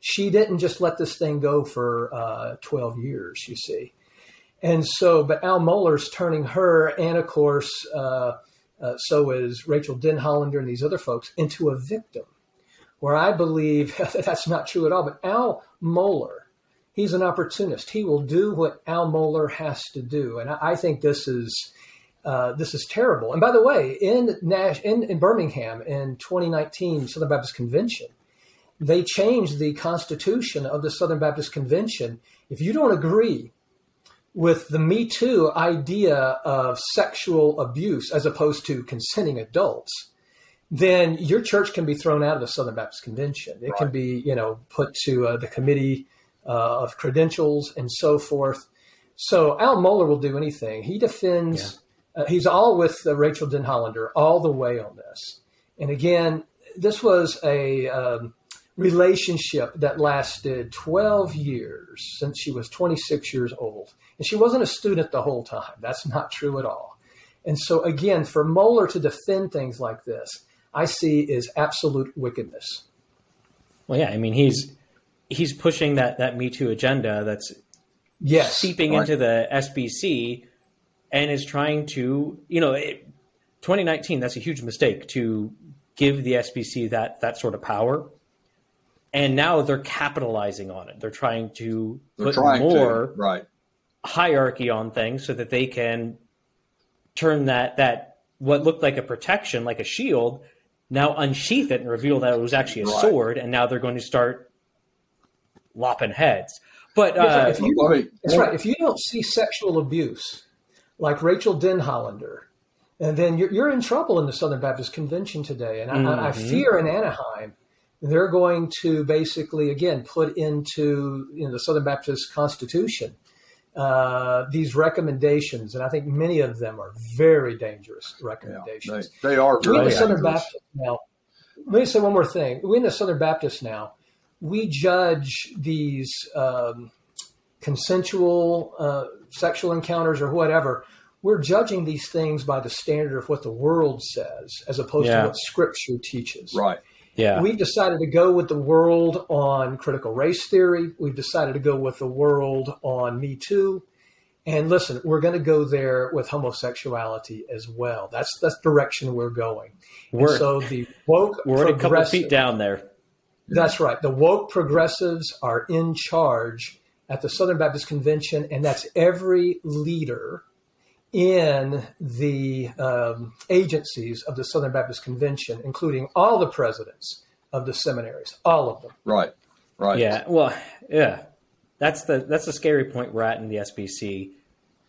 She didn't just let this thing go for uh, 12 years, you see. And so, but Al Mohler's turning her, and of course, uh, uh, so is Rachael Denhollander and these other folks, into a victim. Where I believe that's not true at all. But Al Mohler, he's an opportunist. He will do what Al Mohler has to do, and I, I think this is. Uh, this is terrible. And by the way, in, Nash, in, in Birmingham in 2019 Southern Baptist Convention, they changed the constitution of the Southern Baptist Convention. If you don't agree with the Me Too idea of sexual abuse as opposed to consenting adults, then your church can be thrown out of the Southern Baptist Convention. It right. can be, you know, put to uh, the committee uh, of credentials and so forth. So Al Mohler will do anything. He defends. Yeah. Uh, he's all with uh, Denhollander all the way on this. And again, this was a um, relationship that lasted 12 years since she was 26 years old. And she wasn't a student the whole time. That's not true at all. And so, again, for Mohler to defend things like this, I see is absolute wickedness. Well, yeah, I mean, he's he's pushing that that Me Too agenda that's yes, seeping right. into the SBC and is trying to, you know, it, 2019. That's a huge mistake to give the SBC that that sort of power. And now they're capitalizing on it. They're trying to they're put trying more to. right hierarchy on things so that they can turn that that what looked like a protection, like a shield, now unsheath it and reveal that it was actually a right. sword, and now they're going to start lopping heads. But uh, if you, that's right. If you don't see sexual abuse like Rachael Denhollander, and then you're, you're in trouble in the Southern Baptist Convention today. And mm-hmm. I, I, mm-hmm. fear in Anaheim they're going to basically again put into you know, the Southern Baptist Constitution uh, these recommendations, and I think many of them are very dangerous recommendations. Yeah, they, they, are. We in the Southern Baptist now. Let me say one more thing. We in the Southern Baptist now, we judge these um, consensual uh, sexual encounters or whatever. We're judging these things by the standard of what the world says, as opposed yeah. to what Scripture teaches. Right. Yeah. We've decided to go with the world on critical race theory. We've decided to go with the world on Me Too. And listen, we're going to go there with homosexuality as well. That's that's direction we're going. We're, so the woke we're a couple feet down there. That's right. The woke progressives are in charge at the Southern Baptist Convention, and that's every leader in the um, agencies of the Southern Baptist Convention, including all the presidents of the seminaries, all of them. Right, right. Yeah, well, yeah, that's the that's the scary point we're at in the SBC,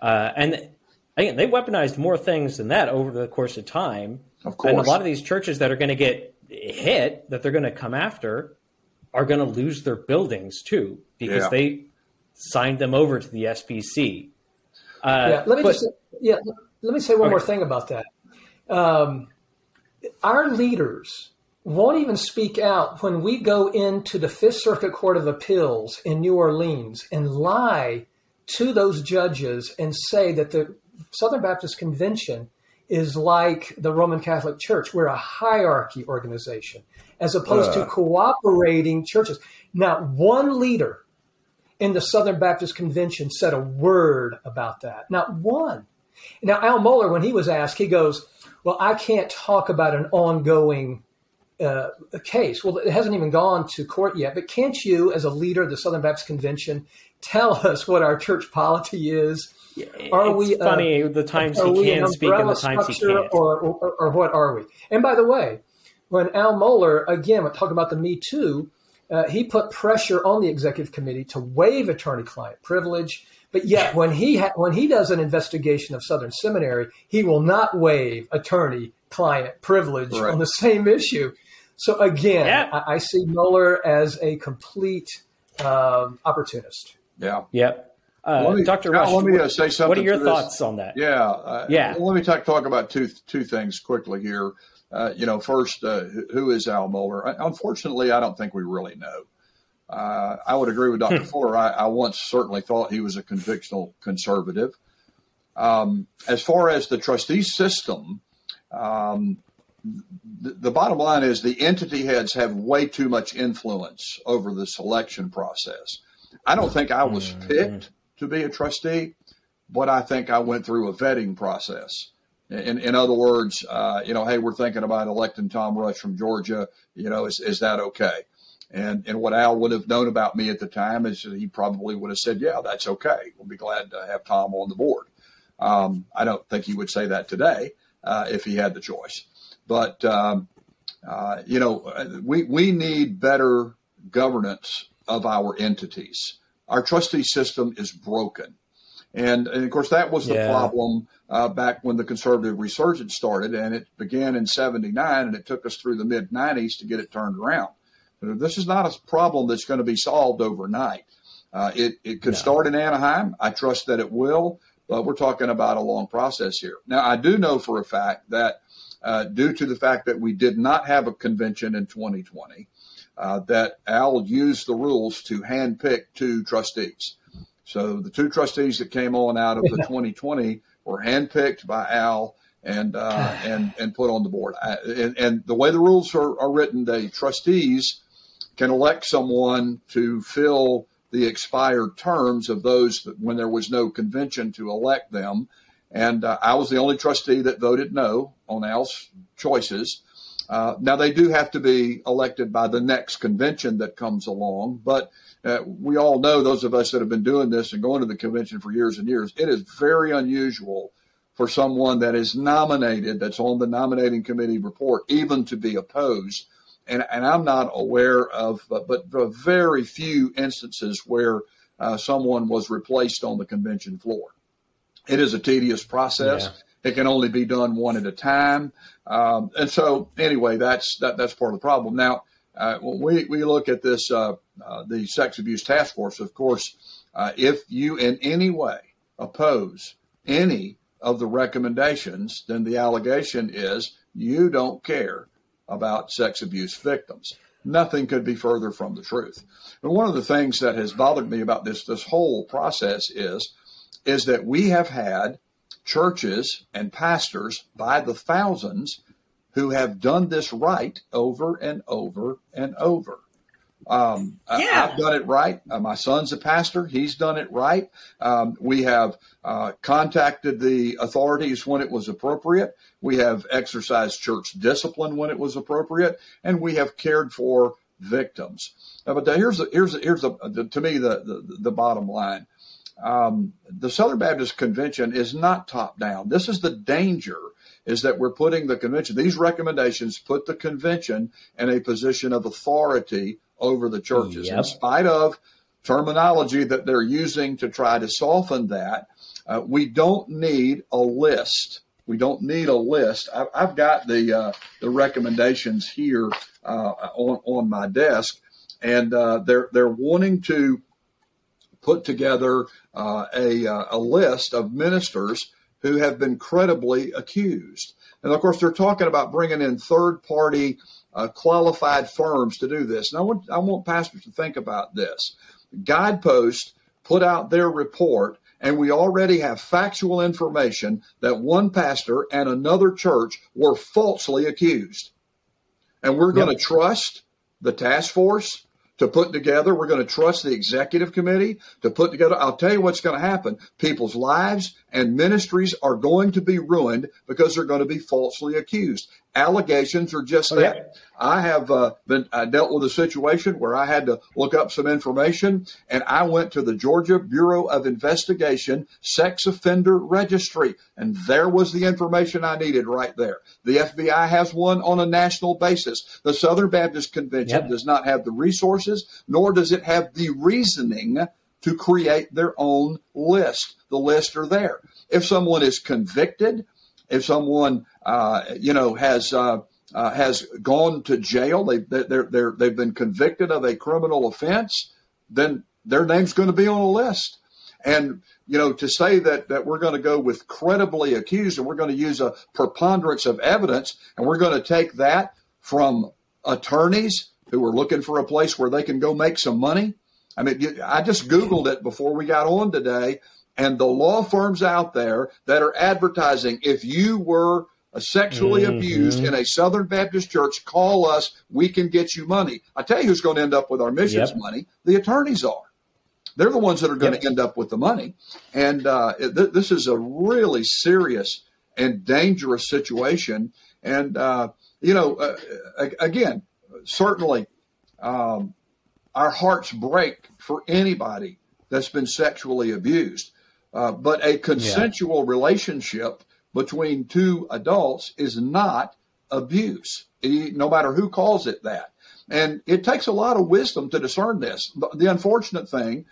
uh, and again, they weaponized more things than that over the course of time. Of course, and a lot of these churches that are going to get hit, that they're going to come after, are going to lose their buildings too because yeah. they signed them over to the SBC. Uh, yeah, let me but, just yeah, let me say one okay. more thing about that. Um, our leaders won't even speak out when we go into the Fifth Circuit Court of Appeals in New Orleans and lie to those judges and say that the Southern Baptist Convention is like the Roman Catholic Church. We're a hierarchy organization as opposed uh. to cooperating churches. Not one leader in the Southern Baptist Convention said a word about that. Not one. Now, Al Mohler, when he was asked, he goes, Well, I can't talk about an ongoing uh, case. Well, it hasn't even gone to court yet, but can't you, as a leader of the Southern Baptist Convention, tell us what our church polity is? Are it's we uh, funny uh, the times he can speak and the times he can't, or, or, or, what are we? And by the way, when Al Mohler again talking about the Me Too, uh, he put pressure on the executive committee to waive attorney-client privilege but yet, when he ha- when he does an investigation of Southern Seminary, he will not waive attorney-client privilege right. on the same issue. So again, yeah. I-, I, see Mohler as a complete um, opportunist. Yeah. Yep. Uh, me, Dr. Rush, let me uh, say something. What are your thoughts on that? Yeah. Uh, yeah. Let me talk, talk about two two things quickly here. Uh, you know, first, uh, who is Al Mohler? Unfortunately, I don't think we really know. Uh, I would agree with Dr. Hmm. Fuller. I, I, once certainly thought he was a convictional conservative. Um, as far as the trustee system, um, the, the, bottom line is the entity heads have way too much influence over the selection process. I don't think I was mm-hmm. picked to be a trustee, but I think I went through a vetting process. In, in other words, uh, you know, hey, we're thinking about electing Tom Rush from Georgia. You know, is, is that okay? And and what Al would have known about me at the time is he probably would have said, "Yeah, that's okay. We'll be glad to have Tom on the board." Um, I don't think he would say that today uh, if he had the choice. But um, uh, you know, we we need better governance of our entities. Our trustee system is broken, and, and of course that was the yeah. problem uh, back when the conservative resurgence started, and it began in '79, and it took us through the mid '90s to get it turned around. This is not a problem that's going to be solved overnight. Uh, it, it could no. start in Anaheim. I trust that it will, but we're talking about a long process here. Now, I do know for a fact that uh, due to the fact that we did not have a convention in 2020, uh, that Al used the rules to handpick two trustees. So the two trustees that came on out of the 2020 were handpicked by Al and uh, and and put on the board. I, and, and, the way the rules are, are written, the trustees can elect someone to fill the expired terms of those that, when there was no convention to elect them. And uh, I was the only trustee that voted no on Al's choices. Uh, now they do have to be elected by the next convention that comes along, but uh, we all know those of us that have been doing this and going to the convention for years and years. It is very unusual for someone that is nominated, that's on the nominating committee report, even to be opposed. And, and I'm not aware of, but, but very few instances where uh, someone was replaced on the convention floor. It is a tedious process. Yeah. It can only be done one at a time. Um, and so, anyway, that's that, that's part of the problem. Now, uh, when we, we look at this, uh, uh, the sex abuse task force, of course, uh, if you in any way oppose any of the recommendations, then the allegation is you don't care about sex abuse victims. Nothing could be further from the truth. And one of the things that has bothered me about this this whole process is is that we have had churches and pastors by the thousands who have done this right over and over and over. Um, yeah. I've done it right. Uh, my son's a pastor. He's done it right. Um, we have uh, contacted the authorities when it was appropriate. We have exercised church discipline when it was appropriate, and we have cared for victims. Uh, but here's the, here's the, here's the, the, to me the, the, the bottom line. Um, the Southern Baptist Convention is not top down. This is the danger is that we're putting the convention, these recommendations put the convention in a position of authority over the churches. Yep. In spite of terminology that they're using to try to soften that, uh, we don't need a list. We don't need a list. I, have got the uh, the recommendations here uh, on on my desk, and uh, they're they're wanting to put together uh, a uh, a list of ministers who have been credibly accused. And of course, they're talking about bringing in third party uh, qualified firms to do this. And I want, I want pastors to think about this. Guidepost put out their report, and we already have factual information that one pastor and another church were falsely accused. And we're going to trust the task force to put together. We're going to trust the executive committee to put together. I'll tell you what's going to happen. People's lives and ministries are going to be ruined because they're going to be falsely accused. Allegations are just that. I have uh, been I dealt with a situation where I had to look up some information, and I went to the Georgia Bureau of Investigation Sex Offender Registry, and there was the information I needed right there. The FBI has one on a national basis. The Southern Baptist Convention yep. does not have the resources, nor does it have the reasoning to create their own list. The lists are there. If someone is convicted, if someone uh, you know has uh, uh, has gone to jail, they they're, they're, they've been convicted of a criminal offense, then their name's going to be on a list. And you know, to say that that we're going to go with credibly accused and we're going to use a preponderance of evidence and we're going to take that from attorneys who are looking for a place where they can go make some money I mean, I just Googled it before we got on today, and the law firms out there that are advertising if you were sexually mm-hmm. abused in a Southern Baptist church, call us. We can get you money. I tell you who's going to end up with our missions yep. money. The attorneys are. They're the ones that are going yep. to end up with the money. And uh, th- this is a really serious and dangerous situation. And, uh, you know, uh, again, certainly um, our hearts break for anybody that's been sexually abused. Uh, but a consensual yeah. relationship between two adults is not abuse, no matter who calls it that. And it takes a lot of wisdom to discern this. The unfortunate thing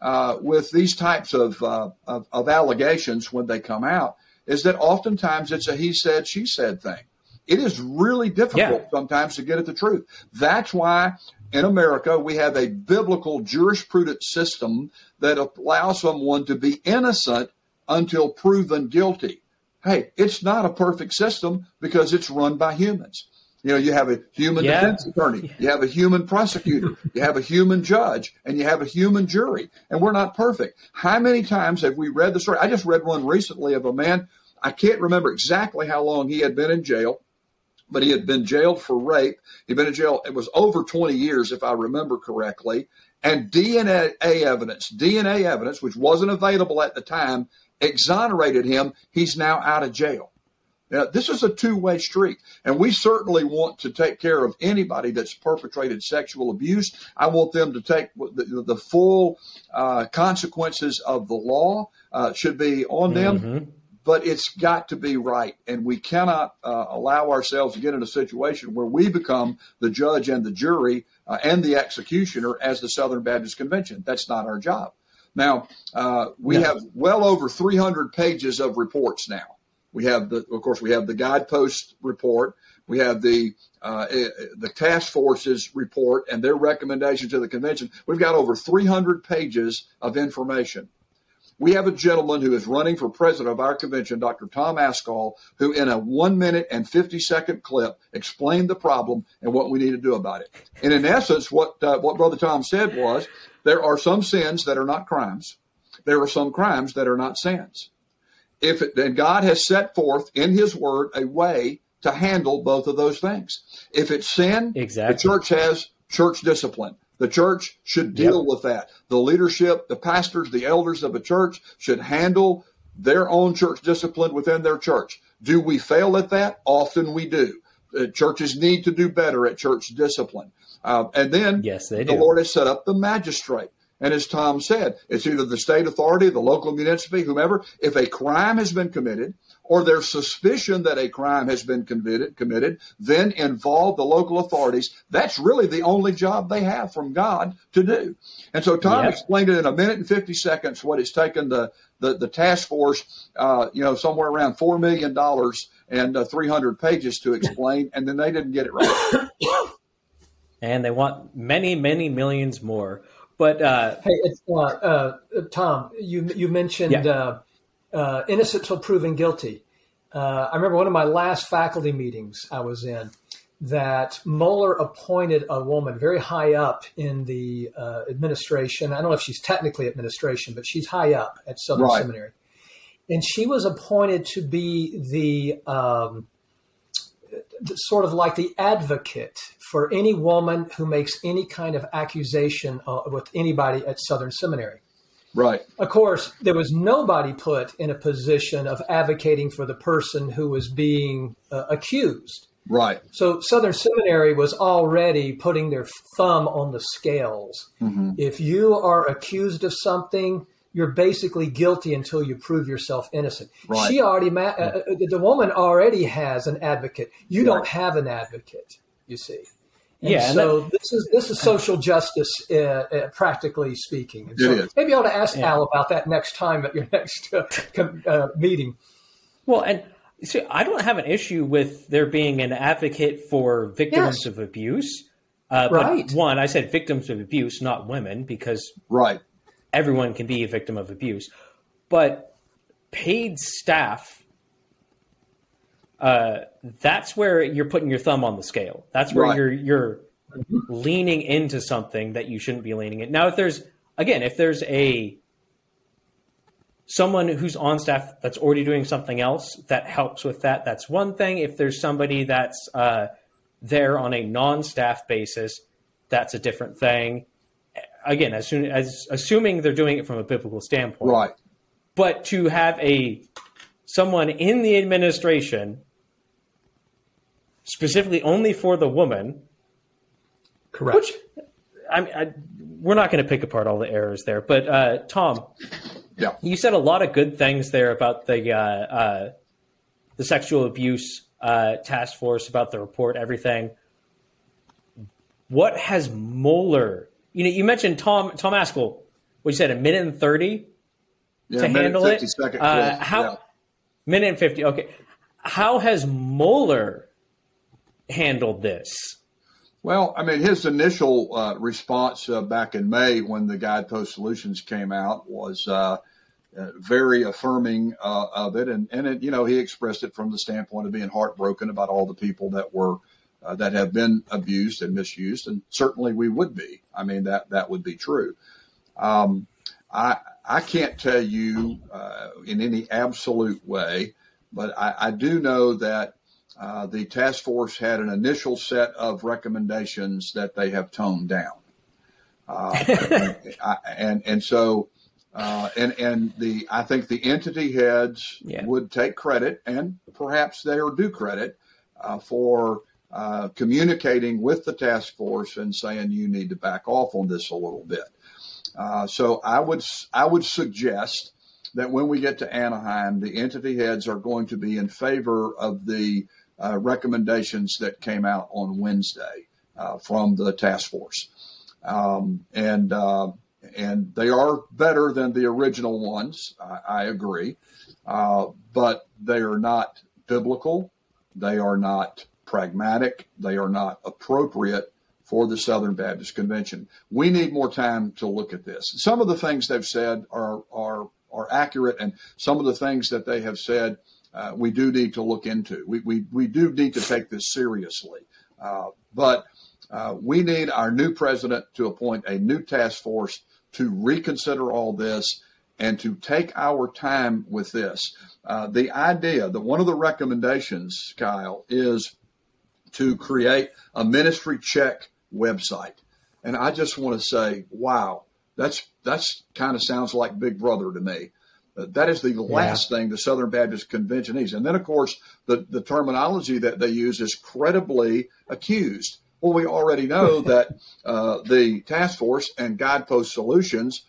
uh, with these types of, uh, of, of allegations when they come out is that oftentimes it's a he said, she said thing. It is really difficult yeah. sometimes to get at the truth. That's why in America, we have a biblical jurisprudence system that allows someone to be innocent until proven guilty. Hey, it's not a perfect system because it's run by humans. You know, you have a human yeah. defense attorney, you have a human prosecutor, you have a human judge, and you have a human jury. And we're not perfect. How many times have we read the story? I just read one recently of a man. I can't remember exactly how long he had been in jail, but he had been jailed for rape. He'd been in jail, it was over 20 years, if I remember correctly. And DNA evidence, DNA evidence, which wasn't available at the time, exonerated him. He's now out of jail. Now, this is a two way street, and we certainly want to take care of anybody that's perpetrated sexual abuse. I want them to take the, the full uh, consequences of the law, uh, should be on them. Mm-hmm. But it's got to be right, and we cannot uh, allow ourselves to get in a situation where we become the judge and the jury uh, and the executioner as the Southern Baptist Convention. That's not our job. Now, uh, we no. have well over 300 pages of reports now. We have the, of course, we have the guidepost report. We have the uh, eh, the task forces report and their recommendation to the convention. We've got over 300 pages of information. We have a gentleman who is running for president of our convention, Dr. Tom Ascol, who in a one minute and 50 second clip explained the problem and what we need to do about it. And in essence, what, uh, what Brother Tom said was there are some sins that are not crimes. There are some crimes that are not sins if it, and God has set forth in His Word a way to handle both of those things. If it's sin, exactly. the church has church discipline. The church should deal yep. with that. The leadership, the pastors, the elders of a church should handle their own church discipline within their church. Do we fail at that? Often we do. Uh, churches need to do better at church discipline. Uh, and then yes, they do. the Lord has set up the magistrate. And as Tom said, it's either the state authority, the local municipality, whomever. If a crime has been committed or there's suspicion that a crime has been committed, committed, then involve the local authorities. That's really the only job they have from God to do. And so Tom yep. explained it in a minute and 50 seconds what it's taken the, the, the task force, uh, you know, somewhere around $4 million and uh, 300 pages to explain, and then they didn't get it right. and they want many, many millions more. But uh, hey, it's uh, uh, Tom. You you mentioned yeah. Uh, uh, innocent till proven guilty. Uh, I remember one of my last faculty meetings I was in that Mohler appointed a woman very high up in the administration. I don't know if she's technically administration, but she's high up at Southern right. Seminary, and she was appointed to be the um, sort of like the advocate for any woman who makes any kind of accusation uh, with anybody at Southern Seminary. Right. Of course, there was nobody put in a position of advocating for the person who was being uh, accused. Right. So Southern Seminary was already putting their thumb on the scales. Mm-hmm. If you are accused of something, you're basically guilty until you prove yourself innocent. Right. She already, ma- uh, uh, the woman already has an advocate. You right. don't have an advocate. You see. And yeah. So that, this is this is social justice, uh, uh, practically speaking. And so maybe I ought to ask yeah. Al about that next time at your next uh, uh, meeting. Well, and see, I don't have an issue with there being an advocate for victims yes. of abuse. Uh, right. one, I said victims of abuse, not women, because right everyone can be a victim of abuse, but paid staff. Uh, that's where you're putting your thumb on the scale. That's where right. you're you're leaning into something that you shouldn't be leaning in. Now, if there's again, if there's a someone who's on staff that's already doing something else that helps with that, that's one thing. If there's somebody that's uh, there on a non-staff basis, that's a different thing again, as soon as assuming they're doing it from a biblical standpoint, right? But to have a someone in the administration specifically only for the woman, correct? Which I, I we're not going to pick apart all the errors there, but uh, Tom, yeah, you said a lot of good things there about the uh, uh, the sexual abuse uh, task force, about the report, everything. What has Mohler you know, you mentioned Tom Tom Ascol. What you said, a minute and thirty yeah, to handle it. Second, uh, how yeah. minute and fifty? Okay, how has Mohler handled this? Well, I mean, his initial uh, response uh, back in May when the Guidepost Solutions came out was uh, uh very affirming uh, of it, and and it, you know he expressed it from the standpoint of being heartbroken about all the people that were uh, that have been abused and misused, and certainly we would be. I mean that that would be true. Um, I I can't tell you in any absolute way, but I, I do know that uh, the task force had an initial set of recommendations that they have toned down. Uh, and, and, and so uh, and and the I think the entity heads yeah. would take credit and perhaps they are due credit uh, for uh, communicating with the task force and saying you need to back off on this a little bit. Uh, so I would I would suggest that when we get to Anaheim, the entity heads are going to be in favor of the uh, recommendations that came out on Wednesday uh, from the task force, um, and uh, and they are better than the original ones. I, I agree, uh, but they are not biblical. They are not pragmatic. They are not appropriate for the Southern Baptist Convention. We need more time to look at this. Some of the things they've said are are are accurate, and some of the things that they have said uh, we do need to look into. We, we, we do need to take this seriously. Uh, but uh, we need our new president to appoint a new task force to reconsider all this and to take our time with this. Uh, the idea that one of the recommendations, Kyle, is to create a ministry check website. And I just want to say, wow, that's that's kind of sounds like Big Brother to me. That is the last yeah. thing the Southern Baptist Convention needs. And then, of course, the, the terminology that they use is credibly accused. Well, we already know that uh, the task force and guidepost solutions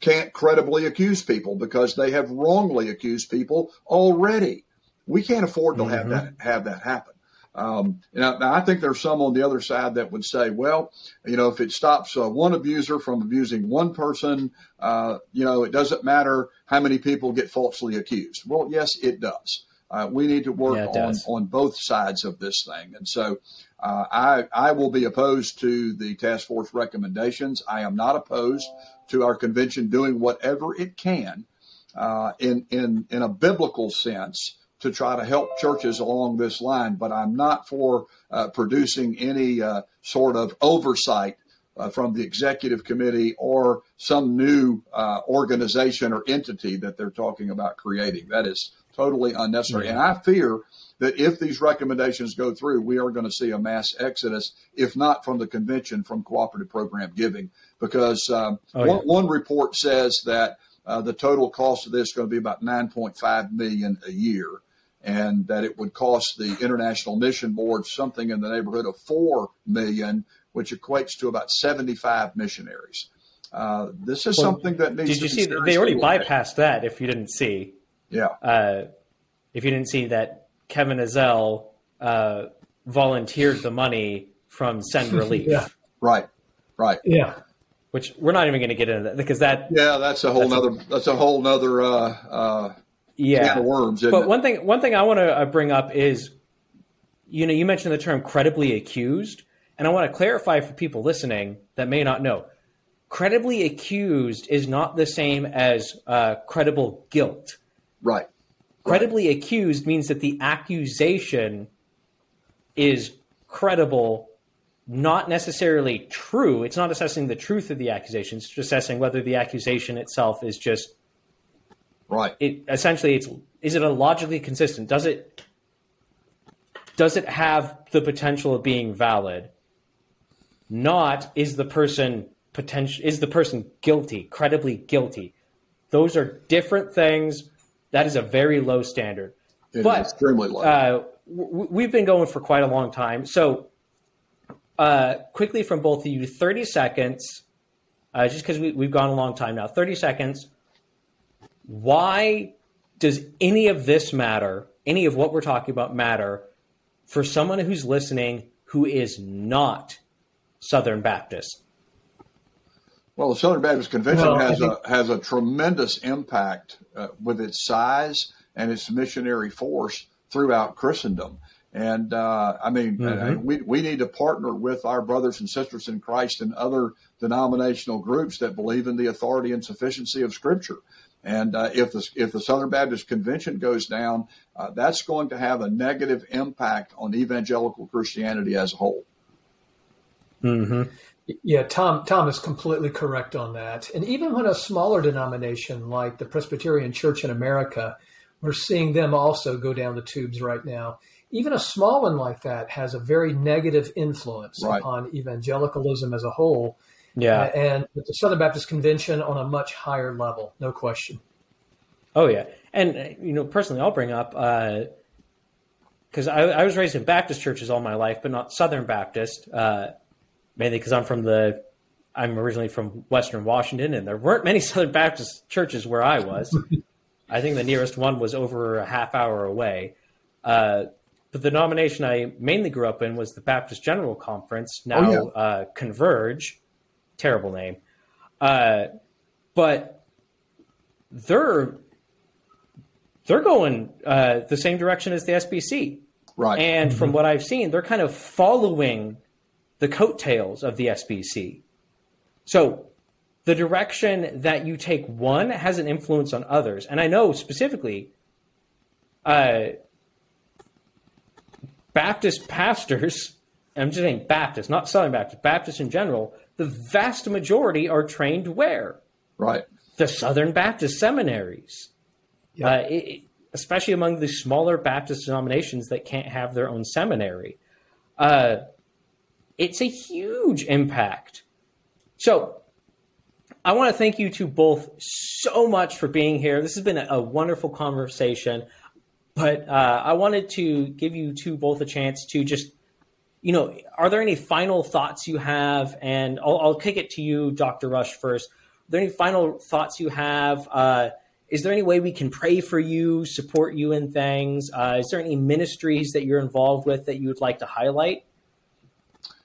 can't credibly accuse people because they have wrongly accused people already. We can't afford to mm-hmm. have that have that happen. Um, now, now, I think there's some on the other side that would say, well, you know, if it stops uh, one abuser from abusing one person, uh, you know, it doesn't matter how many people get falsely accused. Well, yes, it does. Uh, we need to work yeah, on, on both sides of this thing. And so uh, I, I will be opposed to the task force recommendations. I am not opposed to our convention doing whatever it can uh, in, in, in a biblical sense to try to help churches along this line, but I'm not for uh, producing any uh, sort of oversight uh, from the executive committee or some new uh, organization or entity that they're talking about creating. That is totally unnecessary. Mm-hmm. And I fear that if these recommendations go through, we are going to see a mass exodus, if not from the convention, from cooperative program giving, because um, oh, yeah. one, one, report says that uh, the total cost of this is going to be about 9.5 million a year and that it would cost the International Mission Board something in the neighborhood of four million, which equates to about 75 missionaries. Uh, this is well, something that needs. Did you see? They already bypassed that. If you didn't see, yeah. Uh, if you didn't see that Kevin Ezell uh, volunteered the money from Send Relief. yeah. Right. Right. Yeah. Which we're not even going to get into that because that. Yeah, that's a whole that's nother. A, that's a whole nother uh, uh, yeah, worms. but it? one thing, one thing I want to uh, bring up is, you know, you mentioned the term credibly accused, and I want to clarify for people listening that may not know. Credibly accused is not the same as uh, credible guilt. Right. Credibly right. accused means that the accusation is credible, not necessarily true. It's not assessing the truth of the accusation. It's assessing whether the accusation itself is just Right. It essentially it's is it a logically consistent? Does it does it have the potential of being valid? Not is the person potential is the person guilty, credibly guilty. Those are different things. That is a very low standard. It but extremely low. Uh, w- we've been going for quite a long time. So, uh, quickly from both of you, 30 seconds, uh, just because we, we've gone a long time now, 30 seconds why does any of this matter? Any of what we're talking about matter for someone who's listening who is not Southern Baptist? Well, the Southern Baptist Convention well, has think- a has a tremendous impact uh, with its size and its missionary force throughout Christendom. And uh, I mean, mm-hmm. we, we need to partner with our brothers and sisters in Christ and other denominational groups that believe in the authority and sufficiency of Scripture. And uh, if the if the Southern Baptist Convention goes down, uh, that's going to have a negative impact on evangelical Christianity as a whole. Mm-hmm. Yeah, Tom Tom is completely correct on that. And even when a smaller denomination like the Presbyterian Church in America, we're seeing them also go down the tubes right now. Even a small one like that has a very negative influence right. upon evangelicalism as a whole. Yeah. And the Southern Baptist Convention on a much higher level, no question. Oh, yeah. And, uh, you know, personally, I'll bring up, because uh, I, I, was raised in Baptist churches all my life, but not Southern Baptist, uh, mainly because I'm from the, I'm originally from Western Washington, and there weren't many Southern Baptist churches where I was. I think the nearest one was over a half hour away. Uh, but the denomination I mainly grew up in was the Baptist General Conference, now oh, yeah. uh, Converge. Terrible name. Uh, but they're they're going uh, the same direction as the SBC. Right. And mm-hmm. from what I've seen, they're kind of following the coattails of the SBC. So the direction that you take one has an influence on others. And I know specifically uh, Baptist pastors, I'm just saying Baptist, not Southern Baptist, Baptist in general, the vast majority are trained where? Right. The Southern Baptist seminaries. Uh, it, especially among the smaller Baptist denominations that can't have their own seminary. Uh, it's a huge impact. So I want to thank you two both so much for being here. This has been a, a wonderful conversation, but uh, I wanted to give you two both a chance to just, you know, are there any final thoughts you have? And I'll, I'll kick it to you, Dr. Rush, first. Are there any final thoughts you have? Uh, is there any way we can pray for you, support you in things? Uh, is there any ministries that you're involved with that you would like to highlight?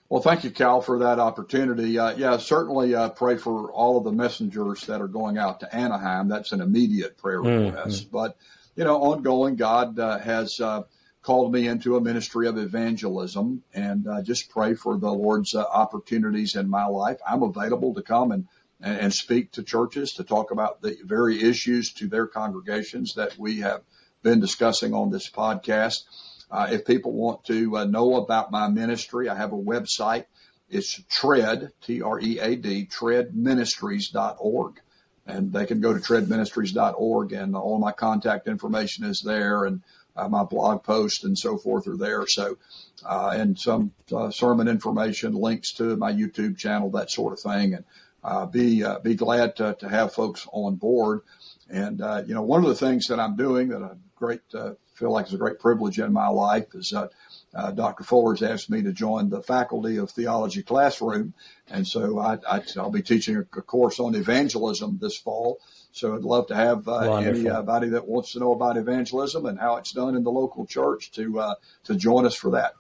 Well, thank you, Kyle, for that opportunity. Uh, yeah, certainly uh, pray for all of the messengers that are going out to Anaheim. That's an immediate prayer mm-hmm. request. Mm-hmm. But, you know, ongoing, God uh, has uh, called me into a ministry of evangelism and uh, just pray for the Lord's uh, opportunities in my life. I'm available to come and, and speak to churches to talk about the very issues to their congregations that we have been discussing on this podcast. Uh, if people want to uh, know about my ministry, I have a website. It's TREAD, T R E A D, treadministries.org. And they can go to treadministries.org, and all my contact information is there, and uh, my blog posts and so forth are there. So, uh, and some uh, sermon information, links to my YouTube channel, that sort of thing. And uh, be be glad to, to have folks on board. And you know, one of the things that I'm doing that I'm great feel like it's a great privilege in my life is that uh, Dr. Fuller's asked me to join the faculty of theology classroom, and so I, will be teaching a, a, course on evangelism this fall. So I'd love to have uh, anybody that wants to know about evangelism and how it's done in the local church to uh, to join us for that.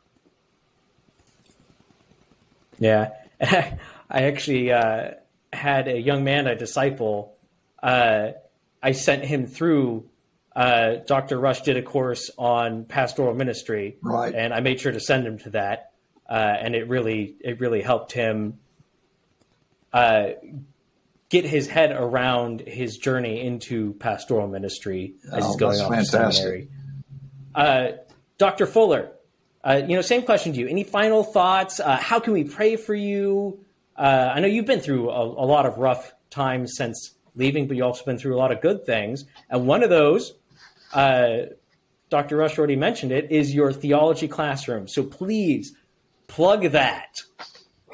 Yeah, I actually uh, had a young man, a disciple. Uh, I sent him through uh, Dr. Rush did a course on pastoral ministry, right? And I made sure to send him to that, uh, and it really it really helped him uh, get his head around his journey into pastoral ministry as oh, he's going off fantastic. seminary. Uh, Dr. Fuller, uh, you know, same question to you. Any final thoughts? Uh, how can we pray for you? I know you've been through a, a lot of rough times since leaving, but you've also been through a lot of good things. And one of those uh, Dr. Rush already mentioned it, is your theology classroom. So please plug that.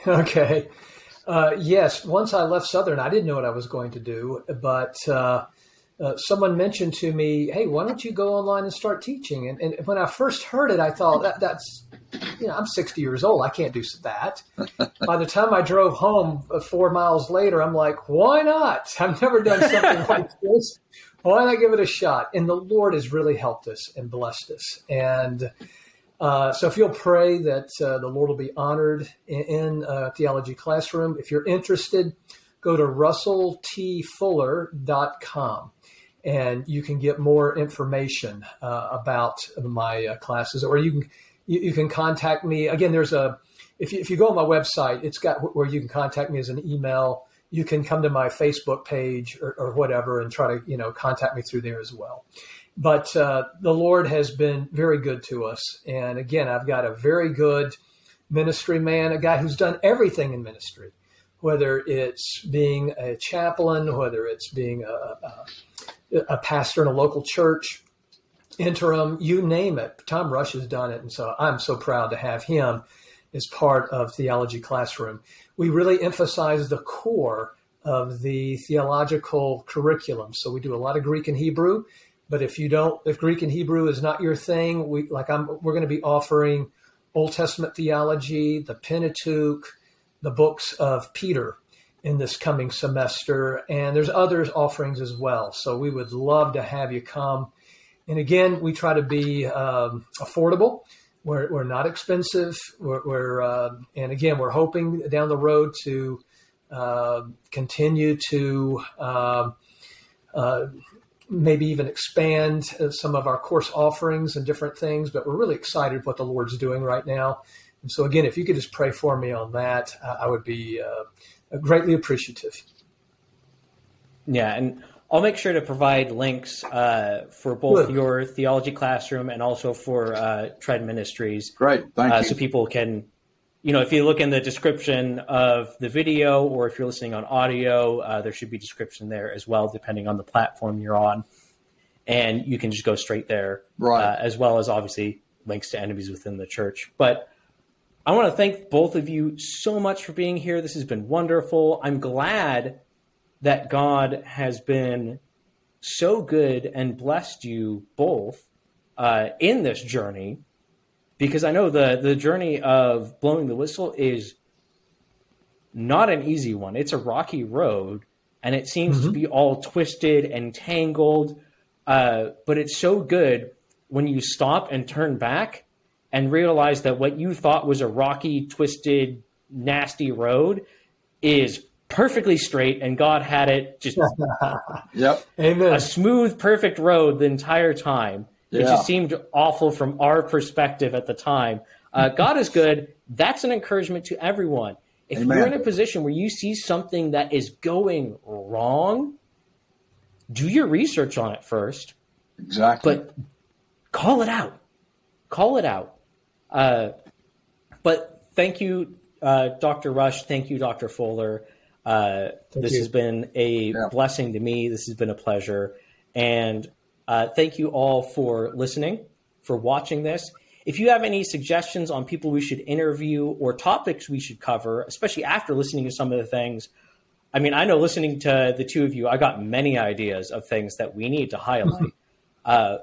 Okay. Uh, yes, once I left Southern, I didn't know what I was going to do, but uh, uh, someone mentioned to me, "Hey, why don't you go online and start teaching?" And, and when I first heard it, I thought that, that's, you know, I'm 60 years old. I can't do that. By the time I drove home uh, four miles later, I'm like, "Why not? I've never done something like this why not give it a shot? And the Lord has really helped us and blessed us. And uh, so if you'll pray that uh, the Lord will be honored in, in a theology classroom. If you're interested, go to russelltfuller.com and you can get more information uh, about my uh, classes, or you can you, you, can contact me. Again, there's a if you, if you go on my website, it's got where you can contact me as an email. You can come to my Facebook page or, or whatever and try to you know contact me through there as well. But uh, the Lord has been very good to us, and again, I've got a very good ministry man, a guy who's done everything in ministry, whether it's being a chaplain, whether it's being a, a, a pastor in a local church, interim, you name it. Tom Rush has done it. And so I'm so proud to have him as part of Theology Classroom. We really emphasize the core of the theological curriculum. So we do a lot of Greek and Hebrew. But if you don't, if Greek and Hebrew is not your thing, we like I'm, we're going to be offering Old Testament theology, the Pentateuch, the books of Peter in this coming semester, and there's other offerings as well. So we would love to have you come. And again, we try to be um, affordable. We're, we're not expensive. We're, we're uh, and again, we're hoping down the road to uh, continue to um, uh, maybe even expand uh, some of our course offerings and different things. But we're really excited what the Lord's doing right now. And so, again, if you could just pray for me on that, I would be uh, greatly appreciative. Yeah, and I'll make sure to provide links uh, for both Good. your theology classroom and also for uh, Tread Ministries. Great, thank uh, you. So people can, you know, if you look in the description of the video or if you're listening on audio, uh, there should be description there as well, depending on the platform you're on. And you can just go straight there, right. Uh, as well as obviously links to enemies within the church. But I want to thank both of you so much for being here. This has been wonderful. I'm glad that God has been so good and blessed you both uh, in this journey because I know the the journey of blowing the whistle is not an easy one. It's a rocky road, and it seems mm-hmm. to be all twisted and tangled. Uh, but it's so good when you stop and turn back and realize that what you thought was a rocky, twisted, nasty road is perfectly straight and God had it just yep. Amen. a smooth, perfect road the entire time. Yeah. It just seemed awful from our perspective at the time. Uh, God is good. That's an encouragement to everyone. If Amen. you're in a position where you see something that is going wrong, do your research on it first. Exactly. But call it out. Call it out. Uh, but thank you, uh, Dr. Rush. Thank you, Dr. Fuller. Uh, this you. has been a yeah. blessing to me. This has been a pleasure. And uh, thank you all for listening, for watching this. If you have any suggestions on people we should interview or topics we should cover, especially after listening to some of the things, I mean, I know listening to the two of you, I got many ideas of things that we need to highlight. Mm-hmm. Uh,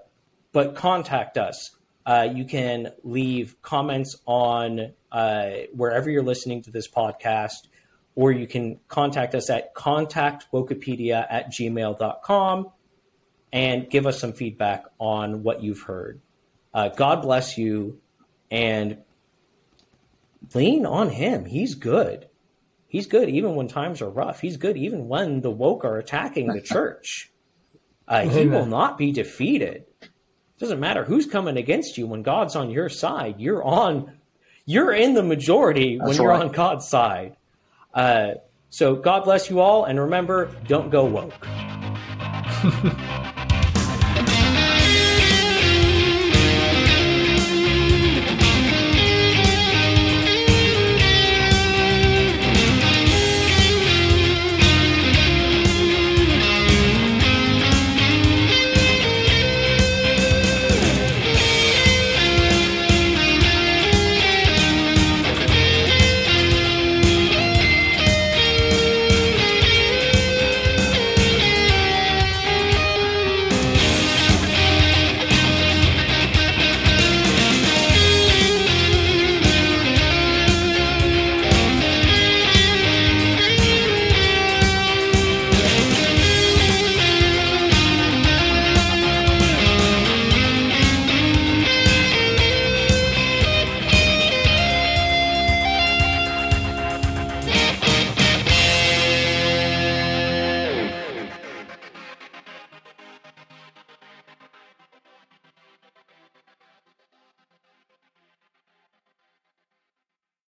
but contact us uh, you can leave comments on uh, wherever you're listening to this podcast, or you can contact us at contactwokepedia at gmail.com and give us some feedback on what you've heard. Uh, God bless you and lean on Him. He's good. He's good even when times are rough. He's good even when the woke are attacking the church. Uh, he will not be defeated It doesn't matter who's coming against you when God's on your side. You're on, you're in the majority That's when you're right. on God's side. Uh, so God bless you all, and remember, don't go woke.